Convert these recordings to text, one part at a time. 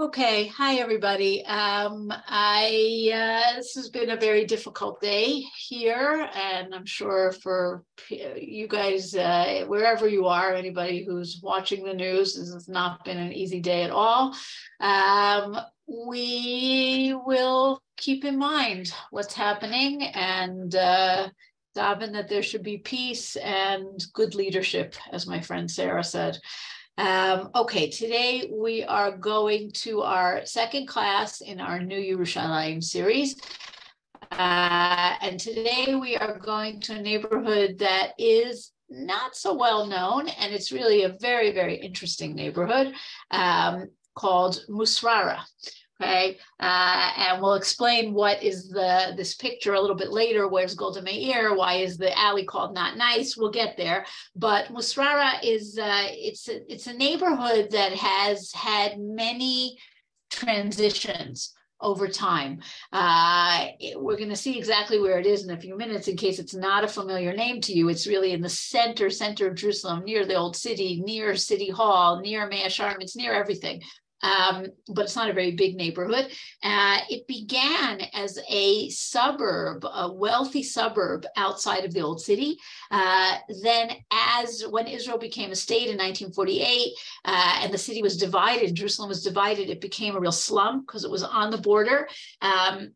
Okay, hi everybody. Um, I uh, this has been a very difficult day here, and I'm sure for you guys, uh, wherever you are, anybody who's watching the news, this has not been an easy day at all. Um, we will keep in mind what's happening and uh, that there should be peace and good leadership, as my friend Sarah said. Um, okay, today we are going to our second class in our New Yerushalayim series. Uh, and today we are going to a neighborhood that is not so well known, and it's really a very, very interesting neighborhood um, called Musrara. Okay, uh, and we'll explain what is the this picture a little bit later. Where's Golda Meir? Why is the alley called Not Nice? We'll get there. But Musrara is uh, it's a, it's a neighborhood that has had many transitions over time. Uh, we're going to see exactly where it is in a few minutes in case it's not a familiar name to you. It's really in the center, center of Jerusalem, near the old city, near City Hall, near Mea. It's near everything um, but it's not a very big neighborhood. Uh, it began as a suburb, a wealthy suburb outside of the old city. Uh, then, as when Israel became a state in 1948 uh, and the city was divided, Jerusalem was divided, it became a real slum because it was on the border. Um,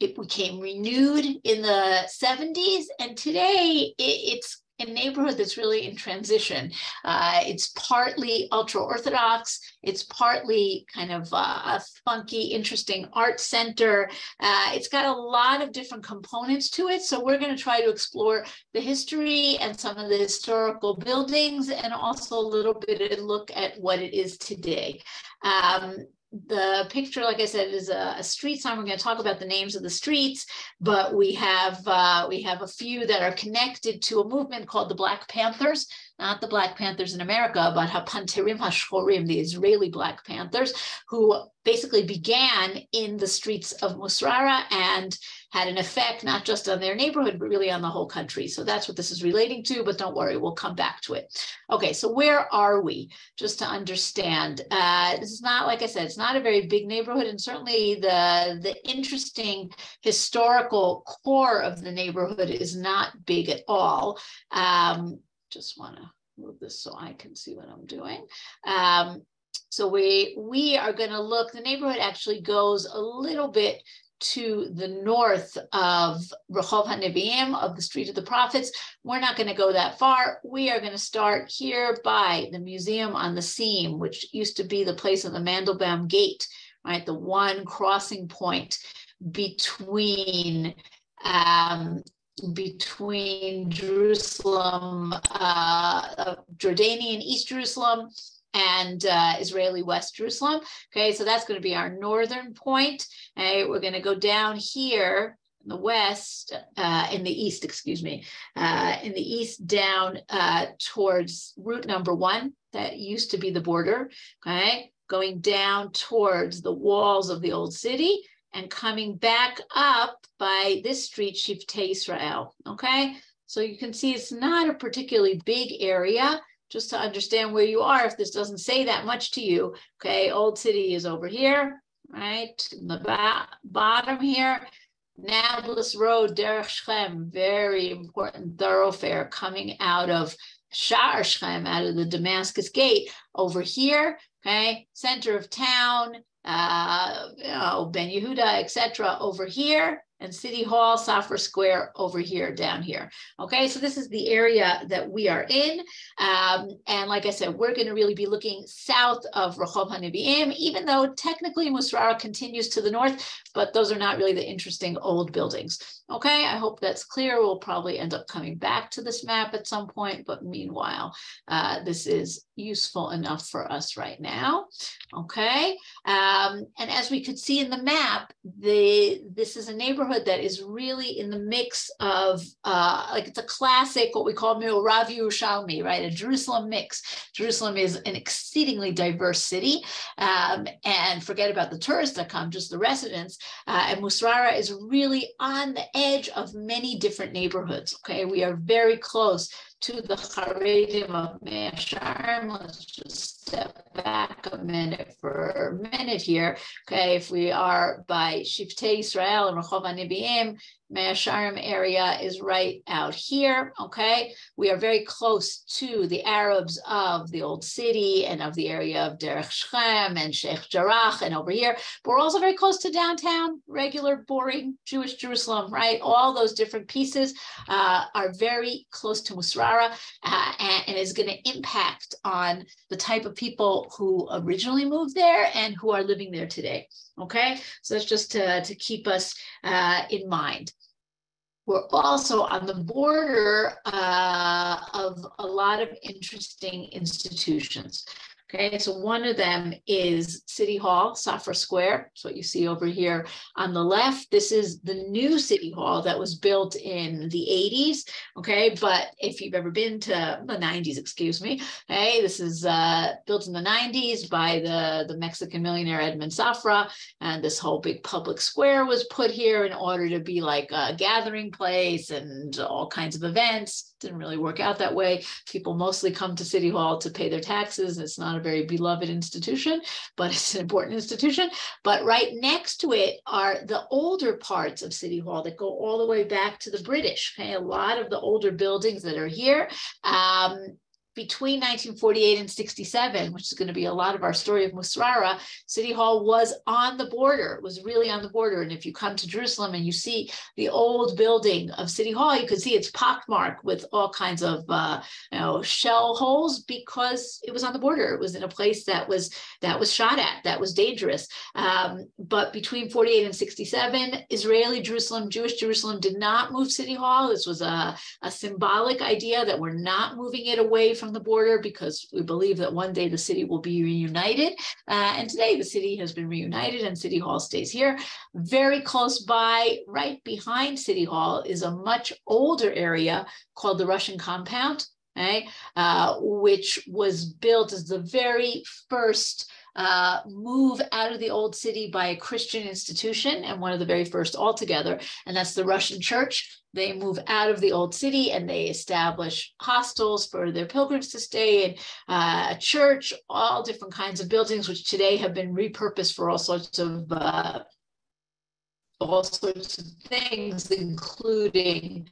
it became renewed in the 70s, and today it, it's a neighborhood that's really in transition. Uh, it's partly ultra Orthodox, it's partly kind of uh, a funky, interesting art center. Uh, it's got a lot of different components to it. So we're going to try to explore the history and some of the historical buildings and also a little bit of look at what it is today. Um, the picture, like I said, is a, a, street sign. We're going to talk about the names of the streets, but we have uh, we have a few that are connected to a movement called the Black Panthers, not the Black Panthers in America, but Hapanterim Hashchorim, the Israeli Black Panthers, who basically began in the streets of Musrara and had an effect not just on their neighborhood, but really on the whole country. So that's what this is relating to, but don't worry, we'll come back to it. Okay, so where are we? Just to understand, uh, this is not, like I said, it's not a very big neighborhood, and certainly the, the interesting historical core of the neighborhood is not big at all. Um, just want to move this so I can see what I'm doing. Um, so we we are going to look. The neighborhood actually goes a little bit to the north of Rehov HaNevi'im, of the Street of the Prophets. We're not going to go that far. We are going to start here by the Museum on the Seam, which used to be the place of the Mandelbaum Gate, right? The one crossing point between um, between Jerusalem, uh, Jordanian East Jerusalem, and uh, Israeli West Jerusalem. Okay, so that's going to be our northern point. Okay, we're going to go down here in the west, uh, in the east, excuse me, uh, in the east down uh, towards route number one that used to be the border. Okay, going down towards the walls of the old city and coming back up by this street, Shivtei Israel. Okay, so you can see it's not a particularly big area just to understand where you are if this doesn't say that much to you. Okay, Old City is over here, right? In the ba- bottom here. Nablus Road, Derech Shechem, very important thoroughfare coming out of Sha'ar Shechem, out of the Damascus Gate. Over here, okay, center of town, uh, you know, Ben Yehuda, etc. Over here, and City Hall, Safra Square over here, down here. Okay, so this is the area that we are in. Um, and like I said, we're going to really be looking south of Rehov HaNevi'im, even though technically Musrara continues to the north, but those are not really the interesting old buildings. Okay, I hope that's clear. We'll probably end up coming back to this map at some point, but meanwhile, uh, this is useful enough for us right now. Okay, um, and as we could see in the map, the this is a neighborhood that is really in the mix of uh, like it's a classic what we call Rav Yerushalmi, right? A Jerusalem mix. Jerusalem is an exceedingly diverse city, um, and forget about the tourists that come, just the residents. Uh, and Musrara is really on the edge of many different neighborhoods. Okay, we are very close to the Haredim of Mea Shearim. Let's just step back a minute for a minute here. Okay, if we are by Shivtei Israel and Rehov Nevi'im, Mea Shearim area is right out here. Okay, we are very close to the Arabs of the old city and of the area of Derech Shechem and Sheikh Jarrah and over here. But we're also very close to downtown, regular, boring Jewish Jerusalem, right? All those different pieces uh, are very close to Uh, and, and is going to impact on the type of people who originally moved there and who are living there today. Okay, so that's just to, to keep us uh, in mind. We're also on the border uh, of a lot of interesting institutions. Okay, so one of them is City Hall, Safra Square. That's what you see over here on the left. This is the new City Hall that was built in the 80s. Okay, but if you've ever been to the 90s, excuse me, hey, this is uh, built in the 90s by the, the Mexican millionaire Edmond Safra. And this whole big public square was put here in order to be like a gathering place and all kinds of events didn't really work out that way. People mostly come to City Hall to pay their taxes. It's not a very beloved institution, but it's an important institution. But right next to it are the older parts of City Hall that go all the way back to the British. Okay, a lot of the older buildings that are here. Um, between 1948 and 67, which is going to be a lot of our story of Musrara, City Hall was on the border, was really on the border. And if you come to Jerusalem and you see the old building of City Hall, you can see it's pockmarked with all kinds of uh, you know, shell holes because it was on the border. It was in a place that was that was shot at, that was dangerous. Um, but between 48 and 67, Israeli Jerusalem, Jewish Jerusalem did not move City Hall. This was a, a symbolic idea that we're not moving it away from from the border because we believe that one day the city will be reunited. Uh, and today the city has been reunited and City Hall stays here. Very close by, right behind City Hall, is a much older area called the Russian Compound, okay, uh, which was built as the very first uh, move out of the old city by a Christian institution and one of the very first altogether, and that's the Russian church. They move out of the old city and they establish hostels for their pilgrims to stay in, uh, a church, all different kinds of buildings, which today have been repurposed for all sorts of uh, all sorts of things, including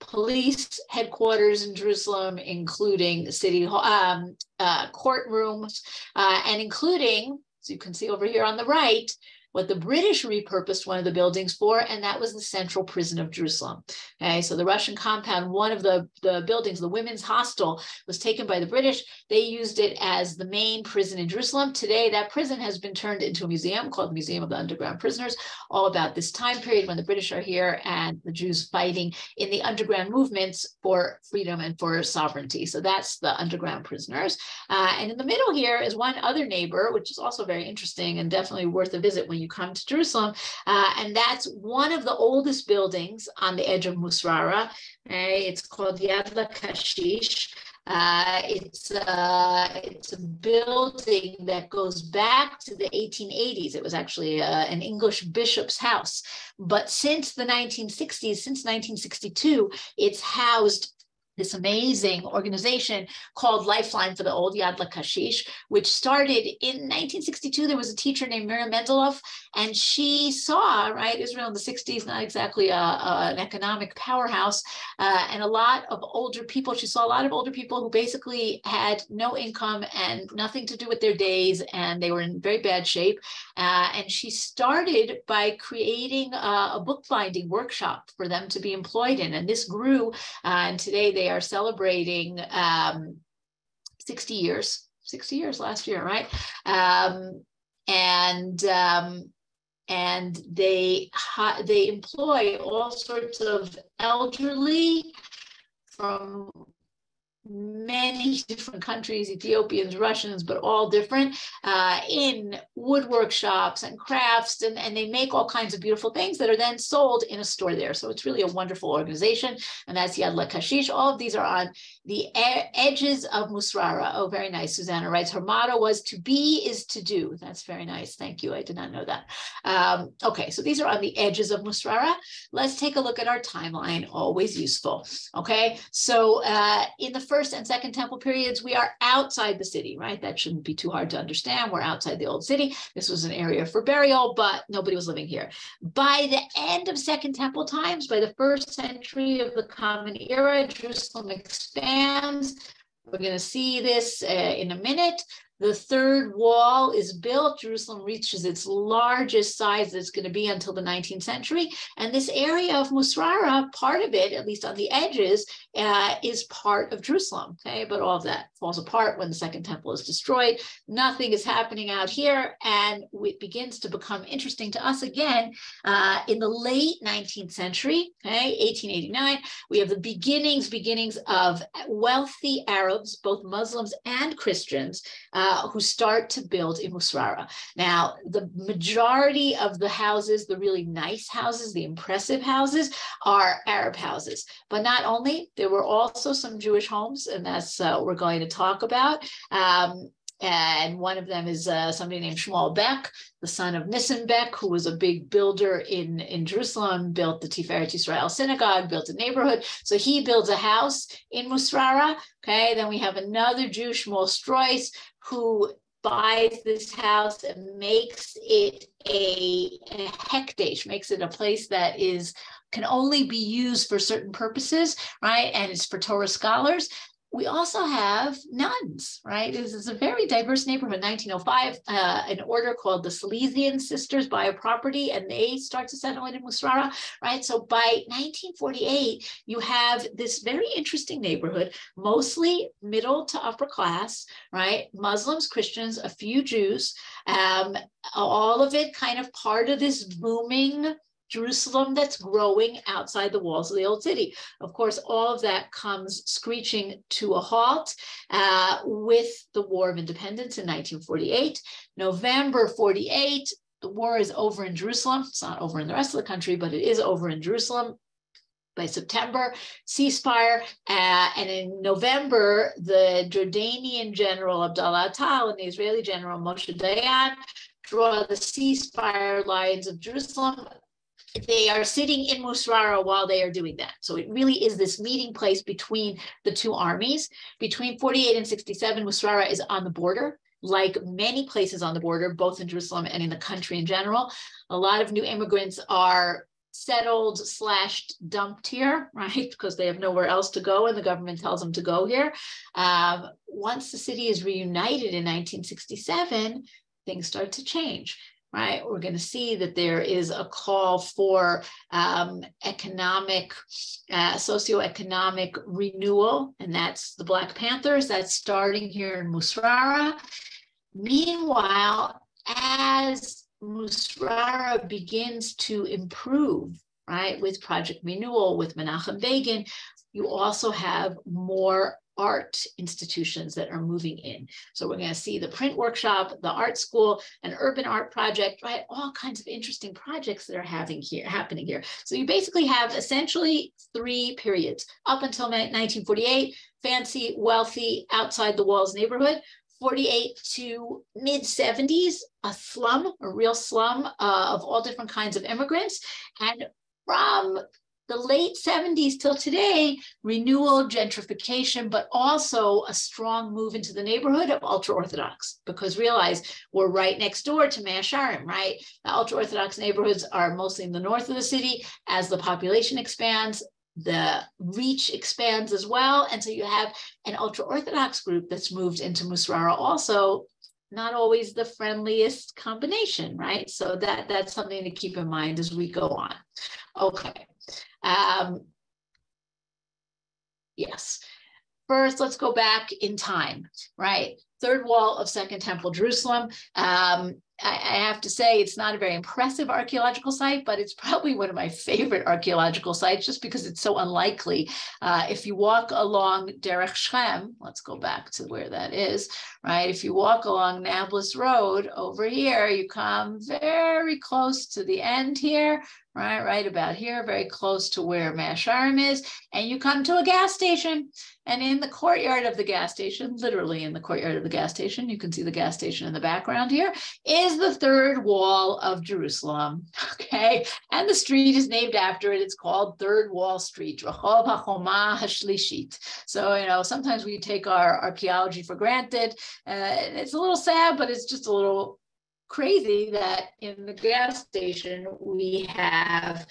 police headquarters in Jerusalem, including city um, uh, courtrooms, uh, and including, as you can see over here on the right, what the British repurposed one of the buildings for, and that was the Central Prison of Jerusalem. Okay, so the Russian compound, one of the, the buildings, the women's hostel, was taken by the British. They used it as the main prison in Jerusalem. Today, that prison has been turned into a museum called the Museum of the Underground Prisoners, all about this time period when the British are here and the Jews fighting in the underground movements for freedom and for sovereignty. So that's the underground prisoners. Uh, and in the middle here is one other neighbor, which is also very interesting and definitely worth a visit when you you come to Jerusalem. Uh, and that's one of the oldest buildings on the edge of Musrara. It's called Yad LaKashish. Uh, it's, uh, it's a building that goes back to the 1880s. It was actually uh, an English bishop's house. But since the 1960s, since 1962, it's housed this amazing organization called Lifeline for the Old Yad LaKashish, which started in 1962. There was a teacher named Miriam Mendilow, and she saw, right, Israel in the 60s, not exactly a, a, an economic powerhouse, uh, and a lot of older people. She saw a lot of older people who basically had no income and nothing to do with their days, and they were in very bad shape. Uh, and she started by creating a, a bookbinding workshop for them to be employed in. And this grew, uh, and today they they are celebrating um, 60 years, 60 years last year, right? Um, and um, and they they employ all sorts of elderly from many different countries, Ethiopians, Russians, but all different, uh, in wood workshops and crafts, and, and they make all kinds of beautiful things that are then sold in a store there. So it's really a wonderful organization, and that's Yad Lekashish. All of these are on the edges of Musrara. Oh, very nice. Susanna writes, her motto was to be is to do. That's very nice. Thank you. I did not know that. Um, okay, so these are on the edges of Musrara. Let's take a look at our timeline, always useful. Okay, so uh, in the first and second temple periods, we are outside the city, right? That shouldn't be too hard to understand. We're outside the old city. This was an area for burial, but nobody was living here. By the end of second temple times, by the first century of the common era, Jerusalem expands. We're going to see this uh, in a minute. The third wall is built. Jerusalem reaches its largest size it's going to be until the 19th century. And this area of Musrara, part of it, at least on the edges, uh, is part of Jerusalem. Okay, but all of that falls apart when the Second Temple is destroyed. Nothing is happening out here, and it begins to become interesting to us again uh, in the late 19th century. Okay, 1889, we have the beginnings, beginnings of wealthy Arabs, both Muslims and Christians. Uh, uh, who start to build in Musrara. Now, the majority of the houses, the really nice houses, the impressive houses, are Arab houses. But not only, there were also some Jewish homes, and that's uh, what we're going to talk about. Um, and one of them is uh, somebody named Shmuel Beck, the son of Nissim Beck, who was a big builder in, in Jerusalem, built the Tiferet Israel synagogue, built a neighborhood. So he builds a house in Musrara. Okay, then we have another Jew, Shmuel Strois, who buys this house and makes it a, a hekdesh, makes it a place that is can only be used for certain purposes, right? And it's for Torah scholars we also have nuns, right? This is a very diverse neighborhood. 1905, uh, an order called the Salesian Sisters buy a property and they start to settle in Musrara, right? So by 1948, you have this very interesting neighborhood, mostly middle to upper class, right? Muslims, Christians, a few Jews, um, all of it kind of part of this booming Jerusalem that's growing outside the walls of the old city. Of course, all of that comes screeching to a halt uh, with the War of Independence in 1948. November 48, the war is over in Jerusalem. It's not over in the rest of the country, but it is over in Jerusalem by September, ceasefire. Uh, and in November, the Jordanian general Abdullah Tal and the Israeli general Moshe Dayan draw the ceasefire lines of Jerusalem they are sitting in Musrara while they are doing that. So it really is this meeting place between the two armies. Between 48 and 67, Musrara is on the border, like many places on the border, both in Jerusalem and in the country in general. A lot of new immigrants are settled slash dumped here, right? Because they have nowhere else to go and the government tells them to go here. Um, once the city is reunited in 1967, things start to change right? We're going to see that there is a call for um, economic, uh, socioeconomic renewal, and that's the Black Panthers. That's starting here in Musrara. Meanwhile, as Musrara begins to improve, right, with Project Renewal, with Menachem Begin, you also have more art institutions that are moving in. So we're going to see the print workshop, the art school, an urban art project, right? All kinds of interesting projects that are having here happening here. So you basically have essentially three periods up until 1948, fancy, wealthy, outside the walls neighborhood. 48 to mid 70s, a slum, a real slum uh, of all different kinds of immigrants. And from the late 70s till today, renewal, gentrification, but also a strong move into the neighborhood of ultra Orthodox. Because realize we're right next door to Mea Shearim, right? The ultra Orthodox neighborhoods are mostly in the north of the city. As the population expands, the reach expands as well. And so you have an ultra Orthodox group that's moved into Musrara also. Not always the friendliest combination, right? So that that's something to keep in mind as we go on. Okay. Um, yes. First, let's go back in time, right? Third wall of Second Temple Jerusalem. Um, I, have to say it's not a very impressive archaeological site, but it's probably one of my favorite archaeological sites just because it's so unlikely. Uh, if you walk along Derech Shechem, let's go back to where that is, right? If you walk along Nablus Road over here, you come very close to the end here, right, right about here, very close to where Mea Shearim is, and you come to a gas station. And in the courtyard of the gas station, literally in the courtyard of the gas station, you can see the gas station in the background here, is the third wall of Jerusalem. Okay. And the street is named after it. It's called Third Wall Street, Rehov HaChoma HaShlishit. So, you know, sometimes we take our archaeology for granted. Uh, it's a little sad, but it's just a little crazy that in the gas station we have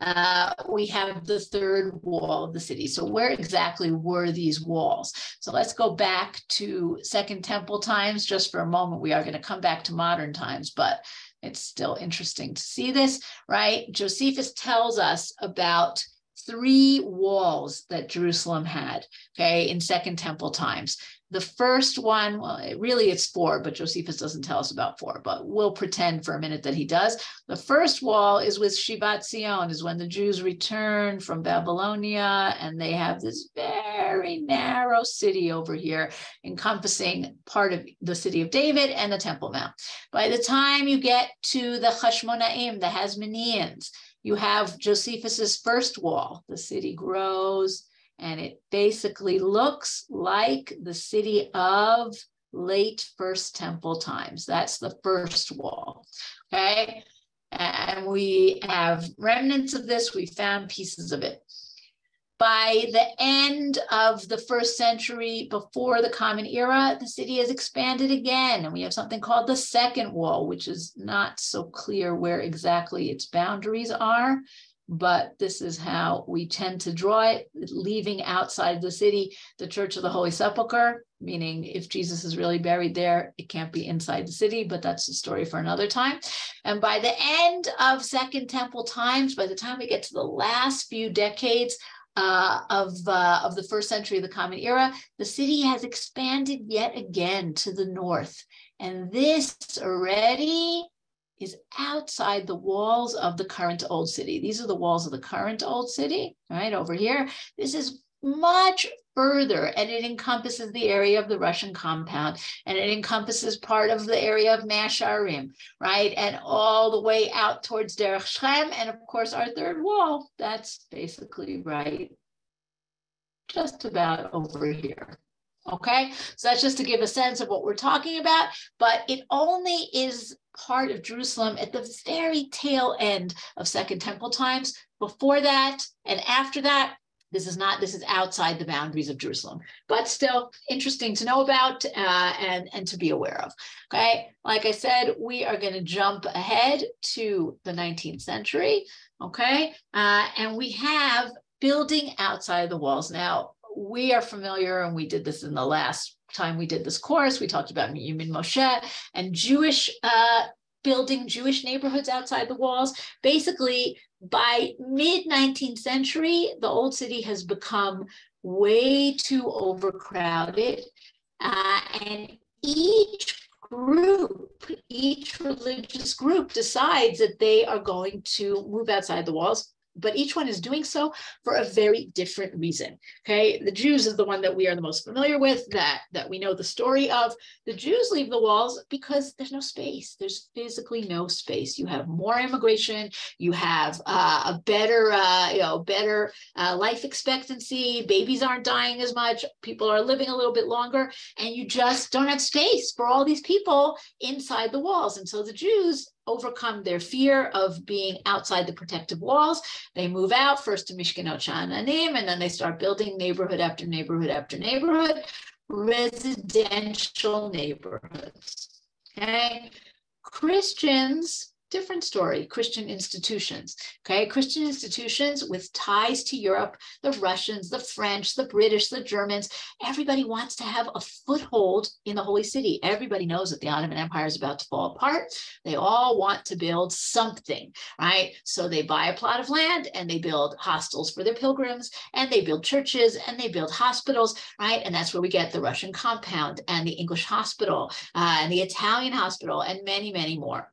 uh, we have the third wall of the city. So where exactly were these walls? So let's go back to Second Temple times just for a moment. We are going to come back to modern times, but it's still interesting to see this, right? Josephus tells us about three walls that Jerusalem had, okay, in Second Temple times. The first one, well, it, really it's four, but Josephus doesn't tell us about four, but we'll pretend for a minute that he does. The first wall is with Shivat Zion, is when the Jews return from Babylonia and they have this very narrow city over here encompassing part of the city of David and the Temple Mount. By the time you get to the Hashmonaim, the Hasmoneans, you have Josephus's first wall. The city grows and it basically looks like the city of late First Temple times. That's the first wall. Okay. And we have remnants of this. We found pieces of it. By the end of the first century, before the Common Era, the city has expanded again. And we have something called the Second Wall, which is not so clear where exactly its boundaries are but this is how we tend to draw it, leaving outside the city the Church of the Holy Sepulchre, meaning if Jesus is really buried there, it can't be inside the city, but that's a story for another time. And by the end of Second Temple times, by the time we get to the last few decades, uh, of, uh, of the first century of the Common Era, the city has expanded yet again to the north. And this already is outside the walls of the current old city. These are the walls of the current old city, right over here. This is much further and it encompasses the area of the Russian compound and it encompasses part of the area of Mea Shearim, right? And all the way out towards Derech Shechem. And of course, our third wall, that's basically right just about over here. Okay, so that's just to give a sense of what we're talking about, but it only is part of Jerusalem at the very tail end of Second Temple times. Before that and after that, this is not, this is outside the boundaries of Jerusalem, but still interesting to know about uh, and, and to be aware of. Okay, like I said, we are going to jump ahead to the 19th century. Okay, uh, and we have building outside the walls. Now, we are familiar, and we did this in the last time we did this course, we talked about Yemin Moshe and Jewish uh, building Jewish neighborhoods outside the walls. Basically, by mid 19th century, the old city has become way too overcrowded, uh, and each group, each religious group decides that they are going to move outside the walls but each one is doing so for a very different reason. Okay, the Jews is the one that we are the most familiar with, that that we know the story of. The Jews leave the walls because there's no space. There's physically no space. You have more immigration. You have uh, a better, uh, you know, better uh, life expectancy. Babies aren't dying as much. People are living a little bit longer, and you just don't have space for all these people inside the walls. And so the Jews overcome their fear of being outside the protective walls. They move out first to Mishkenot Sha'ananim, and then they start building neighborhood after neighborhood after neighborhood, residential neighborhoods. Okay. Christians different story christian institutions okay? Christian institutions with ties to europe the russians the french the british the germans. Everybody wants to have a foothold in the holy city. Everybody knows that the ottoman empire is about to fall apart. They all want to build something right? So they buy a plot of land and they build hostels for their pilgrims and they build churches and they build hospitals right? And that's where we get the russian compound and the english hospital uh, and the italian hospital and many many more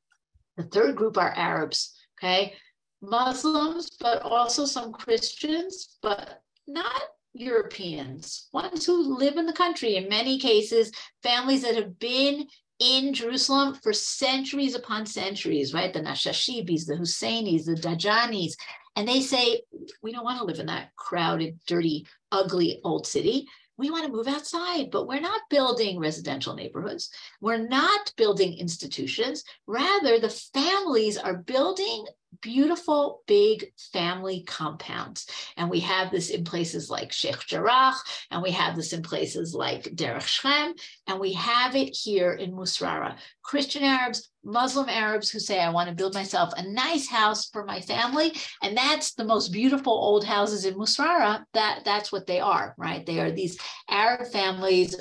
the third group are Arabs, okay? Muslims, but also some Christians, but not Europeans, ones who live in the country. In many cases, families that have been in Jerusalem for centuries upon centuries, right? The Nashashibis, the Husseinis, the Dajanis. And they say, we don't want to live in that crowded, dirty, ugly old city we want to move outside, but we're not building residential neighborhoods. We're not building institutions. Rather, the families are building beautiful big family compounds. And we have this in places like Sheikh Jarrah, and we have this in places like Derech Shechem, and we have it here in Musrara. Christian Arabs, Muslim Arabs who say, I want to build myself a nice house for my family. And that's the most beautiful old houses in Musrara. That, that's what they are, right? They are these Arab families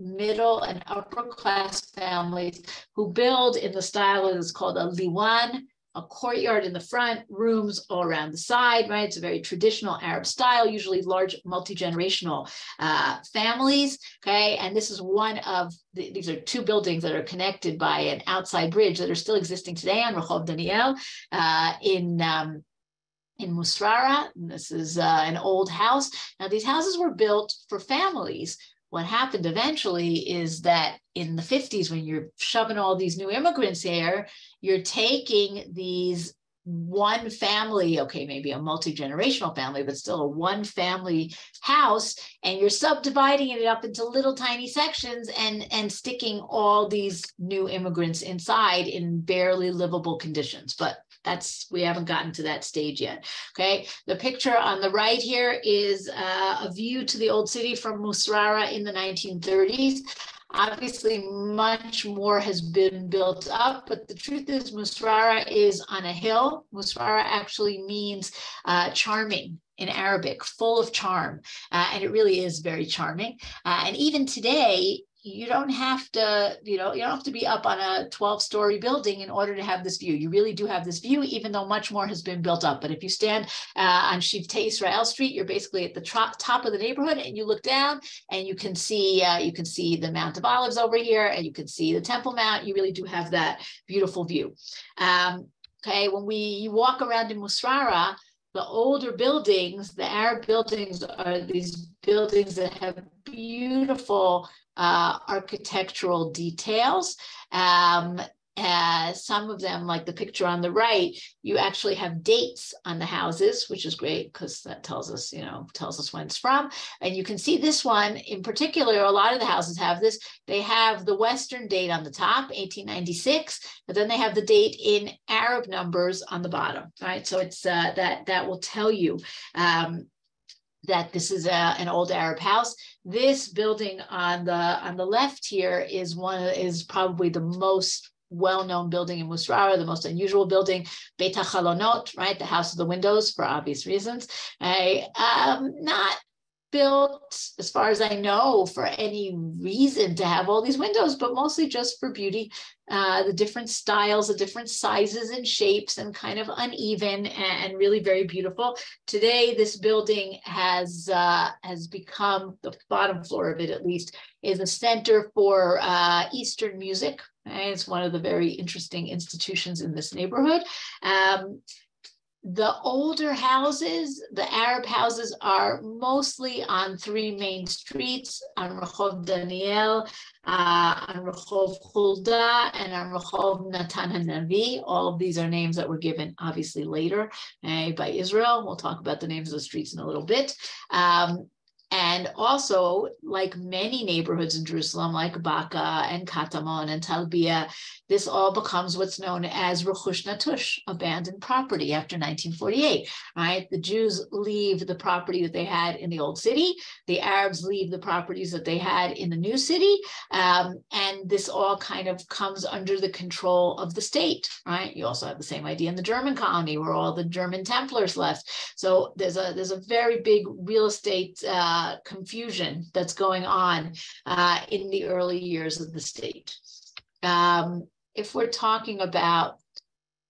middle and upper class families who build in the style that is called a liwan a courtyard in the front, rooms all around the side, right? It's a very traditional Arab style, usually large multi-generational uh, families, okay? And this is one of, the, these are two buildings that are connected by an outside bridge that are still existing today on Rehov Daniel uh, in, um, in Musrara. And this is uh, an old house. Now, these houses were built for families what happened eventually is that in the 50s, when you're shoving all these new immigrants here, you're taking these one family, okay, maybe a multi generational family, but still a one family house, and you're subdividing it up into little tiny sections and, and sticking all these new immigrants inside in barely livable conditions. But that's we haven't gotten to that stage yet. Okay, the picture on the right here is uh, a view to the old city from Musrara in the 1930s. Obviously, much more has been built up, but the truth is, Musrara is on a hill. Musrara actually means uh, charming in Arabic, full of charm. Uh, and it really is very charming. Uh, and even today, you don't have to, you know, you don't have to be up on a 12 story building in order to have this view. You really do have this view, even though much more has been built up. But if you stand uh, on Shivtei Israel Street, you're basically at the top of the neighborhood and you look down and you can see, uh, you can see the Mount of Olives over here and you can see the Temple Mount. You really do have that beautiful view. Um, okay, when we walk around in Musrara, the older buildings, the Arab buildings are these buildings that have beautiful uh, architectural details. Um, uh, some of them, like the picture on the right, you actually have dates on the houses, which is great because that tells us, you know, tells us when it's from. And you can see this one in particular, a lot of the houses have this. They have the Western date on the top, 1896, but then they have the date in Arab numbers on the bottom, right? So it's uh, that that will tell you um, that this is a, an old Arab house. This building on the on the left here is one is probably the most well-known building in Musrara, the most unusual building, HaChalonot, right, the house of the windows for obvious reasons. I, um, not built, as far as I know, for any reason to have all these windows, but mostly just for beauty. Uh, the different styles, the different sizes and shapes, and kind of uneven and really very beautiful. Today, this building has uh, has become the bottom floor of it, at least, is a center for uh, Eastern music. And it's one of the very interesting institutions in this neighborhood. Um, the older houses, the Arab houses, are mostly on three main streets, on Rehov Daniel, uh, on Rehov Hulda, and on Rehov Natan Hanavi. All of these are names that were given obviously later uh, by Israel. We'll talk about the names of the streets in a little bit. Um, And also, like many neighborhoods in Jerusalem, like Baka and Katamon and Talbia, this all becomes what's known as Rechush Natush, abandoned property after 1948. Right? The Jews leave the property that they had in the old city. The Arabs leave the properties that they had in the new city. Um, and this all kind of comes under the control of the state. Right? You also have the same idea in the German colony where all the German Templars left. So there's a there's a very big real estate uh, uh, confusion that's going on uh, in the early years of the state. Um, if we're talking about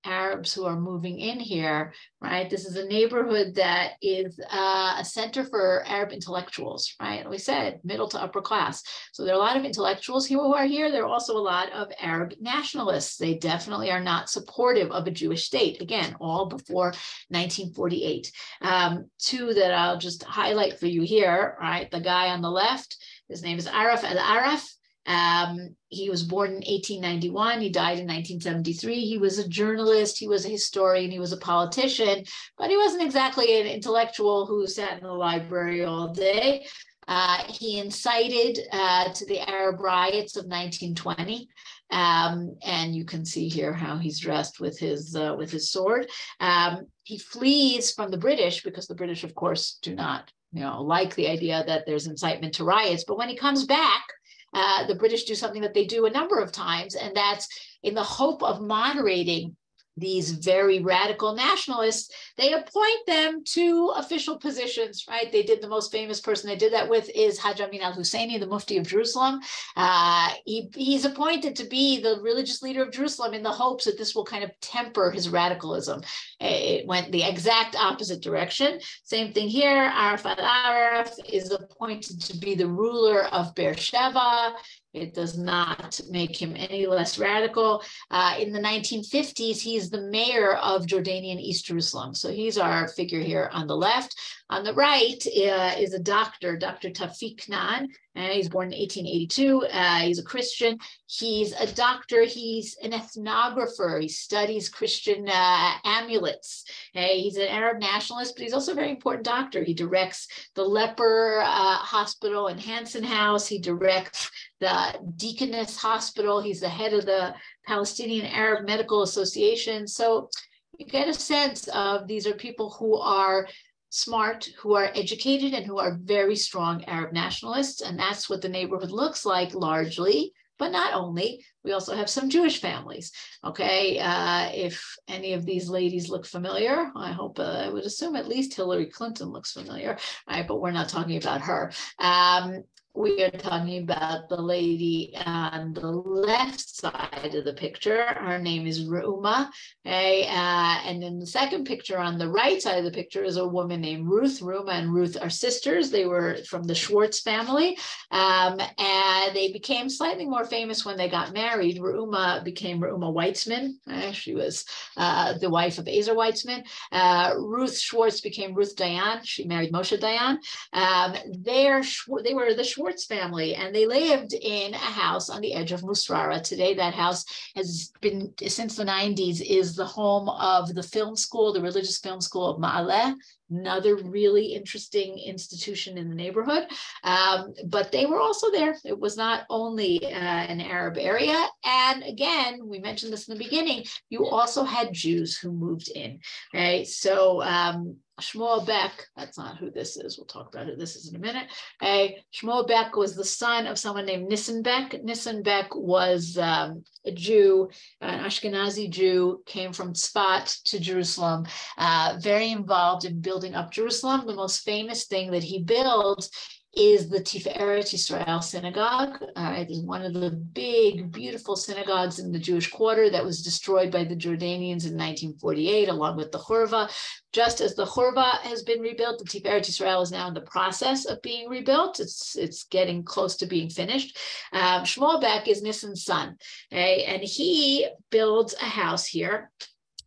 Arabs who are moving in here, right? This is a neighborhood that is uh, a center for Arab intellectuals, right? We said middle to upper class. So there are a lot of intellectuals here who are here. There are also a lot of Arab nationalists. They definitely are not supportive of a Jewish state. Again, all before 1948. Um, two that I'll just highlight for you here, right? The guy on the left, his name is Aref al-Aref. Um, he was born in 1891. He died in 1973. He was a journalist. He was a historian. He was a politician, but he wasn't exactly an intellectual who sat in the library all day. Uh, he incited uh, to the Arab riots of 1920. Um, and you can see here how he's dressed with his uh, with his sword. Um, he flees from the British because the British, of course, do not you know like the idea that there's incitement to riots. But when he comes back, uh, the British do something that they do a number of times, and that's in the hope of moderating these very radical nationalists, they appoint them to official positions, right? They did the most famous person they did that with is Hajj Amin al Husseini, the Mufti of Jerusalem. Uh, he, he's appointed to be the religious leader of Jerusalem in the hopes that this will kind of temper his radicalism. It went the exact opposite direction. Same thing here. Aref al-Aref is appointed to be the ruler of Beersheba. It does not make him any less radical. Uh, in the 1950s, he's the mayor of Jordanian East Jerusalem. So he's our figure here on the left. On the right uh, is a doctor, Dr. Tawfiq Canaan, and he's born in 1882. Uh, he's a Christian. He's a doctor. He's an ethnographer. He studies Christian uh, amulets. He's an Arab nationalist, but he's also a very important doctor. He directs the leper uh, hospital in Hansen House. He directs the Deaconess Hospital. He's the head of the Palestinian Arab Medical Association. So you get a sense of these are people who are smart, who are educated, and who are very strong Arab nationalists. And that's what the neighborhood looks like largely, but not only. We also have some Jewish families. Okay, uh, if any of these ladies look familiar, I hope uh, I would assume at least Hillary Clinton looks familiar. Right, but we're not talking about her. Um, we are talking about the lady on the left side of the picture. Her name is Reuma. Okay? Uh, and then the second picture on the right side of the picture is a woman named Ruth. Reuma and Ruth are sisters. They were from the Schwartz family. Um, and they became slightly more famous when they got married. Reuma became Reuma Weizman. Uh, she was uh, the wife of Ezer Weizman. Uh, Ruth Schwartz became Ruth Dayan. She married Moshe Dayan. Um, they were the Schwartz Schwartz family, and they lived in a house on the edge of Musrara. Today, that house has been, since the 90s, is the home of the film school, the religious film school of Ma'aleh, another really interesting institution in the neighborhood. Um, but they were also there. It was not only uh, an Arab area. And again, we mentioned this in the beginning, you also had Jews who moved in, right? So um, Shmuel Beck, that's not who this is. We'll talk about who this is in a minute. Hey, Shmuel Beck was the son of someone named Nissen Beck. Nissen Beck was um, a Jew, an Ashkenazi Jew, came from Tzfat to Jerusalem, uh, very involved in building up Jerusalem. The most famous thing that he built is the Tiferet Israel Synagogue. Uh, it is one of the big, beautiful synagogues in the Jewish quarter that was destroyed by the Jordanians in 1948, along with the Churva. Just as the Churva has been rebuilt, the Tiferet Israel is now in the process of being rebuilt. It's, it's getting close to being finished. Um, Shmuel Beck is Nissen's son, okay? and he builds a house here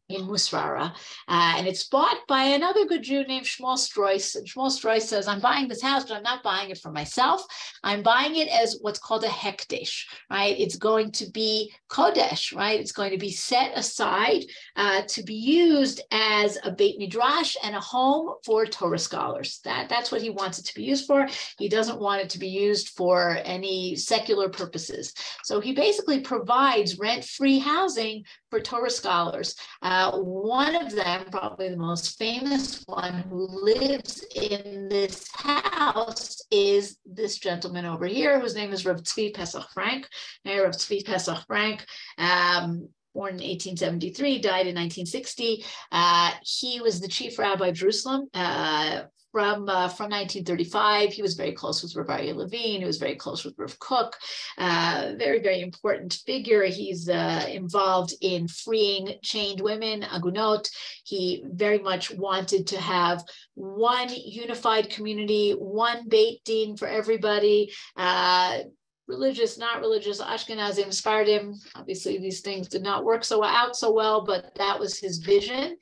in Musrara. Uh, and it's bought by another good Jew named Shmuel Strois. And Shmuel Strois says, I'm buying this house, but I'm not buying it for myself. I'm buying it as what's called a hekdesh, right? It's going to be kodesh, right? It's going to be set aside uh, to be used as a Beit Midrash and a home for Torah scholars. That, that's what he wants it to be used for. He doesn't want it to be used for any secular purposes. So he basically provides rent-free housing for Torah scholars. Uh, one of them, probably the most famous one, who lives in this house is this gentleman over here, whose name is Rav Tzvi Pesach Frank. Mayor Rav Tzvi Pesach Frank. Um, born in 1873, died in 1960. Uh, he was the chief rabbi of Jerusalem uh, from uh, from 1935. He was very close with Rav Levine. He was very close with Rav Kook. Uh, very very important figure. He's uh, involved in freeing chained women, agunot. He very much wanted to have one unified community, one Beit Din for everybody. Uh, religious, not religious, Ashkenazi inspired him. Obviously, these things did not work so out so well, but that was his vision.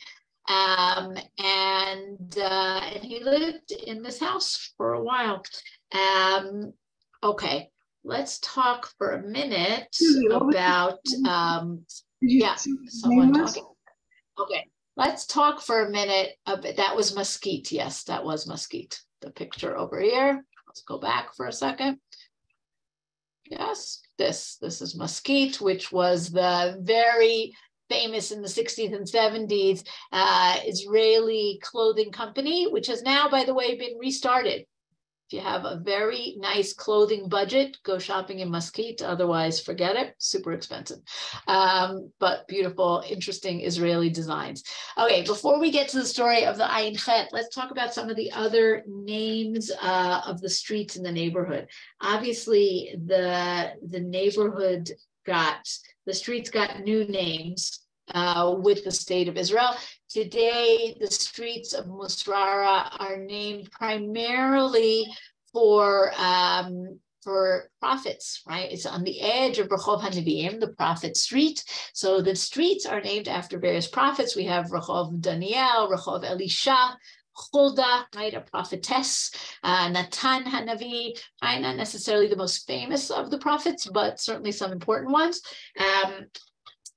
Um, and uh, and he lived in this house for a while. Um, okay, let's talk for a minute about um, yeah, someone talking. Okay, let's talk for a minute. About, that was Maskit. Yes, that was Maskit. The picture over here. Let's go back for a second. Yes, this this is Maskit, which was the very famous in the 60s and 70s uh, Israeli clothing company, which has now, by the way, been restarted. If you have a very nice clothing budget, go shopping in Maskit. Otherwise, forget it. Super expensive, um, but beautiful, interesting Israeli designs. Okay, before we get to the story of the Ayin Chet, let's talk about some of the other names uh, of the streets in the neighborhood. Obviously, the the neighborhood got the streets got new names uh, with the state of Israel. Today, the streets of Musrara are named primarily for um, for prophets, right? It's on the edge of Rehov HaNevi'im, the prophet street. So the streets are named after various prophets. We have Rehov Daniel, Rehov Elisha, Hulda, right, a prophetess, uh, Natan Hanavi, right, not necessarily the most famous of the prophets, but certainly some important ones. Um,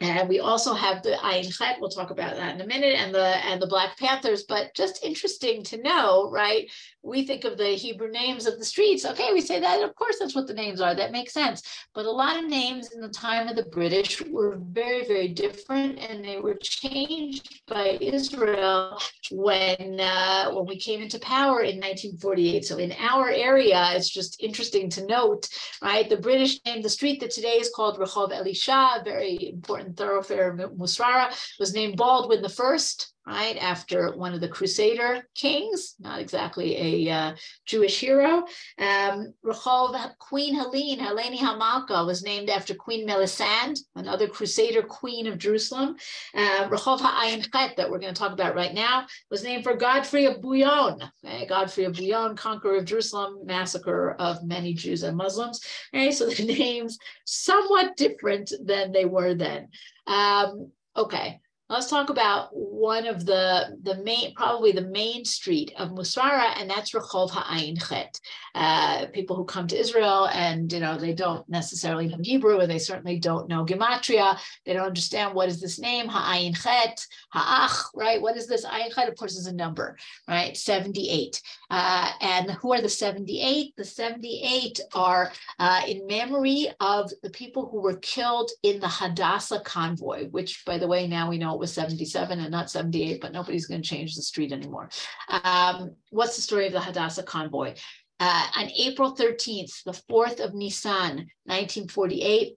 and we also have the Ayin Chet, we'll talk about that in a minute, and the and the Black Panthers. But just interesting to know, right? We think of the Hebrew names of the streets. Okay, we say that, of course, that's what the names are. That makes sense. But a lot of names in the time of the British were very, very different, and they were changed by Israel when uh, when we came into power in 1948. So in our area, it's just interesting to note, right? The British named the street that today is called Rehov Elisha, very important thoroughfare Musrara was named Baldwin the First right? After one of the Crusader kings, not exactly a uh, Jewish hero. Um, Rehov, Queen Helene, Helene Hamalka, was named after Queen Melisande, another Crusader queen of Jerusalem. Uh, Rehov Ha'ayin Chet, that we're going to talk about right now, was named for Godfrey of Bouillon, okay? Godfrey of Bouillon, conqueror of Jerusalem, massacre of many Jews and Muslims. Okay? So the names somewhat different than they were then. Um, okay. Let's talk about one of the the main, probably the main street of Musrara, and that's Rehov Ha'ayin Chet. Uh, people who come to Israel and you know they don't necessarily know Hebrew, and they certainly don't know gematria. They don't understand what is this name Ha'ayin Chet, Ha'ach, right? What is this Ayin Chet? Of course, is a number, right? Seventy eight. Uh, and who are the seventy eight? The seventy eight are uh, in memory of the people who were killed in the Hadassah convoy, which, by the way, now we know it was 77 and not 78, but nobody's going to change the street anymore. Um, what's the story of the Hadassah convoy? Uh, on April 13th, the 4th of Nisan, 1948,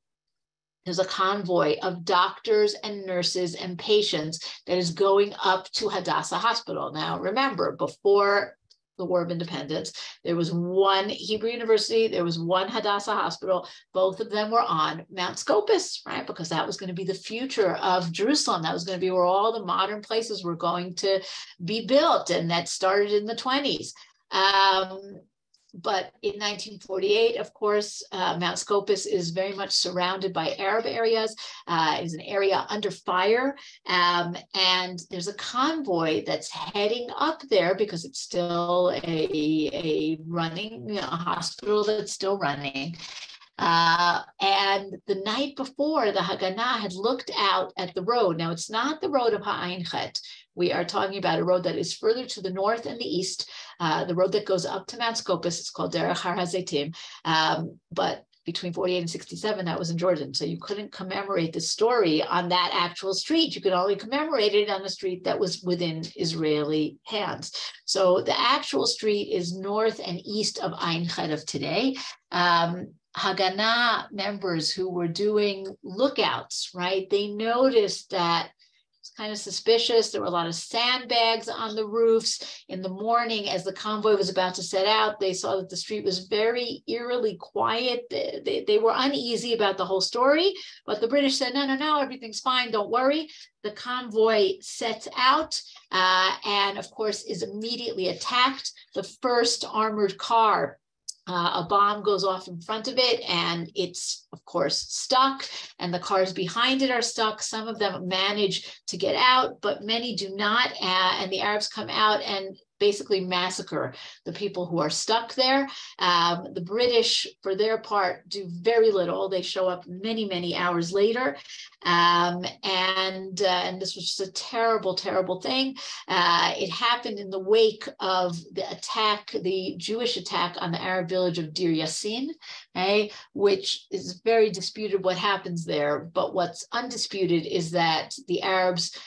there's a convoy of doctors and nurses and patients that is going up to Hadassah Hospital. Now, remember, before the War of Independence. There was one Hebrew University, there was one Hadassah Hospital. Both of them were on Mount Scopus, right? Because that was going to be the future of Jerusalem. That was going to be where all the modern places were going to be built. And that started in the 20s. Um, but in 1948, of course, uh, Mount Scopus is very much surrounded by Arab areas. Uh, it is an area under fire. Um, and there's a convoy that's heading up there because it's still a, a running you know, hospital that's still running. Uh, and the night before, the Haganah had looked out at the road. Now, it's not the road of Ha'ayin Chet. We are talking about a road that is further to the north and the east, uh, the road that goes up to Mount Scopus. It's called Derech Har HaZeitim. Um, but between 48 and 67, that was in Jordan. So you couldn't commemorate the story on that actual street. You could only commemorate it on the street that was within Israeli hands. So the actual street is north and east of Ein Chet of today. Um, Haganah members who were doing lookouts, right? They noticed that it's kind of suspicious. There were a lot of sandbags on the roofs. In the morning, as the convoy was about to set out, they saw that the street was very eerily quiet. They, they, they were uneasy about the whole story, but the British said, no, no, no, everything's fine, don't worry. The convoy sets out uh, and, of course, is immediately attacked. The first armored car uh, a bomb goes off in front of it and it's of course stuck and the cars behind it are stuck. Some of them manage to get out but many do not. Uh, and the arabs come out and basically massacre the people who are stuck there. Um, the British, for their part, do very little. They show up many, many hours later. Um, and, uh, and this was just a terrible, terrible thing. Uh, it happened in the wake of the attack, the Jewish attack on the Arab village of Deir Yassin, okay, which is very disputed what happens there. But what's undisputed is that the Arabs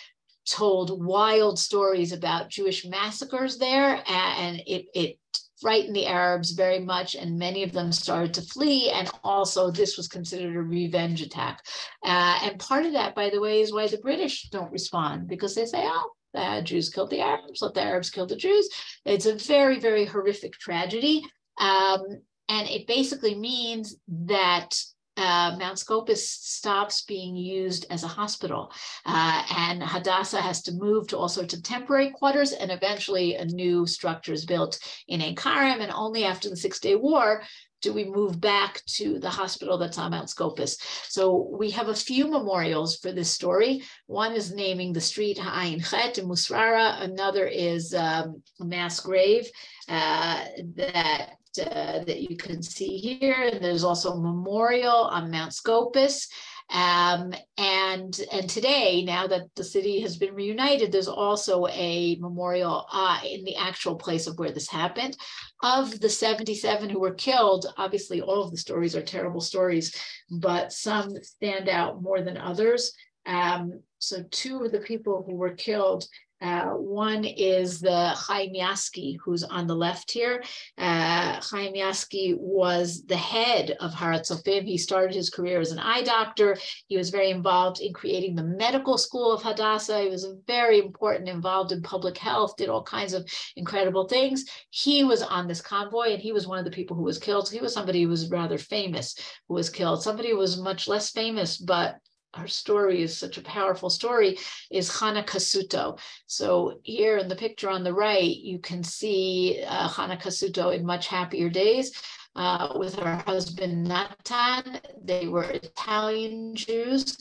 told wild stories about Jewish massacres there, and it, it frightened the Arabs very much, and many of them started to flee. And also, this was considered a revenge attack. Uh, and part of that, by the way, is why the British don't respond because they say, oh, the Jews killed the Arabs, let the Arabs kill the Jews. It's a very, very horrific tragedy. Um, and it basically means that uh, Mount Scopus stops being used as a hospital, uh, and Hadassah has to move to all sorts of temporary quarters, and eventually a new structure is built in Ein Karim, and only after the Six Day War do we move back to the hospital that's on Mount Scopus. So we have a few memorials for this story. One is naming the street Ha'ayin Chet in Musrara. Another is um, a mass grave uh, that uh, that you can see here. And there's also a memorial on Mount Scopus. Um, and and today, now that the city has been reunited, there's also a memorial uh, in the actual place of where this happened. Of the 77 who were killed, obviously all of the stories are terrible stories, but some stand out more than others. Um, so two of the people who were killed uh, one is the Chaim Yassky, who's on the left here. Uh, Chaim Yassky was the head of Har HaTzofim. He started his career as an eye doctor. He was very involved in creating the medical school of Hadassah. He was very important, involved in public health, did all kinds of incredible things. He was on this convoy, and he was one of the people who was killed. He was somebody who was rather famous who was killed. Somebody who was much less famous, but her story is such a powerful story is Hana Cassuto. So here in the picture on the right, you can see uh, Hana Cassuto in much happier days uh, with her husband Natan. They were Italian Jews.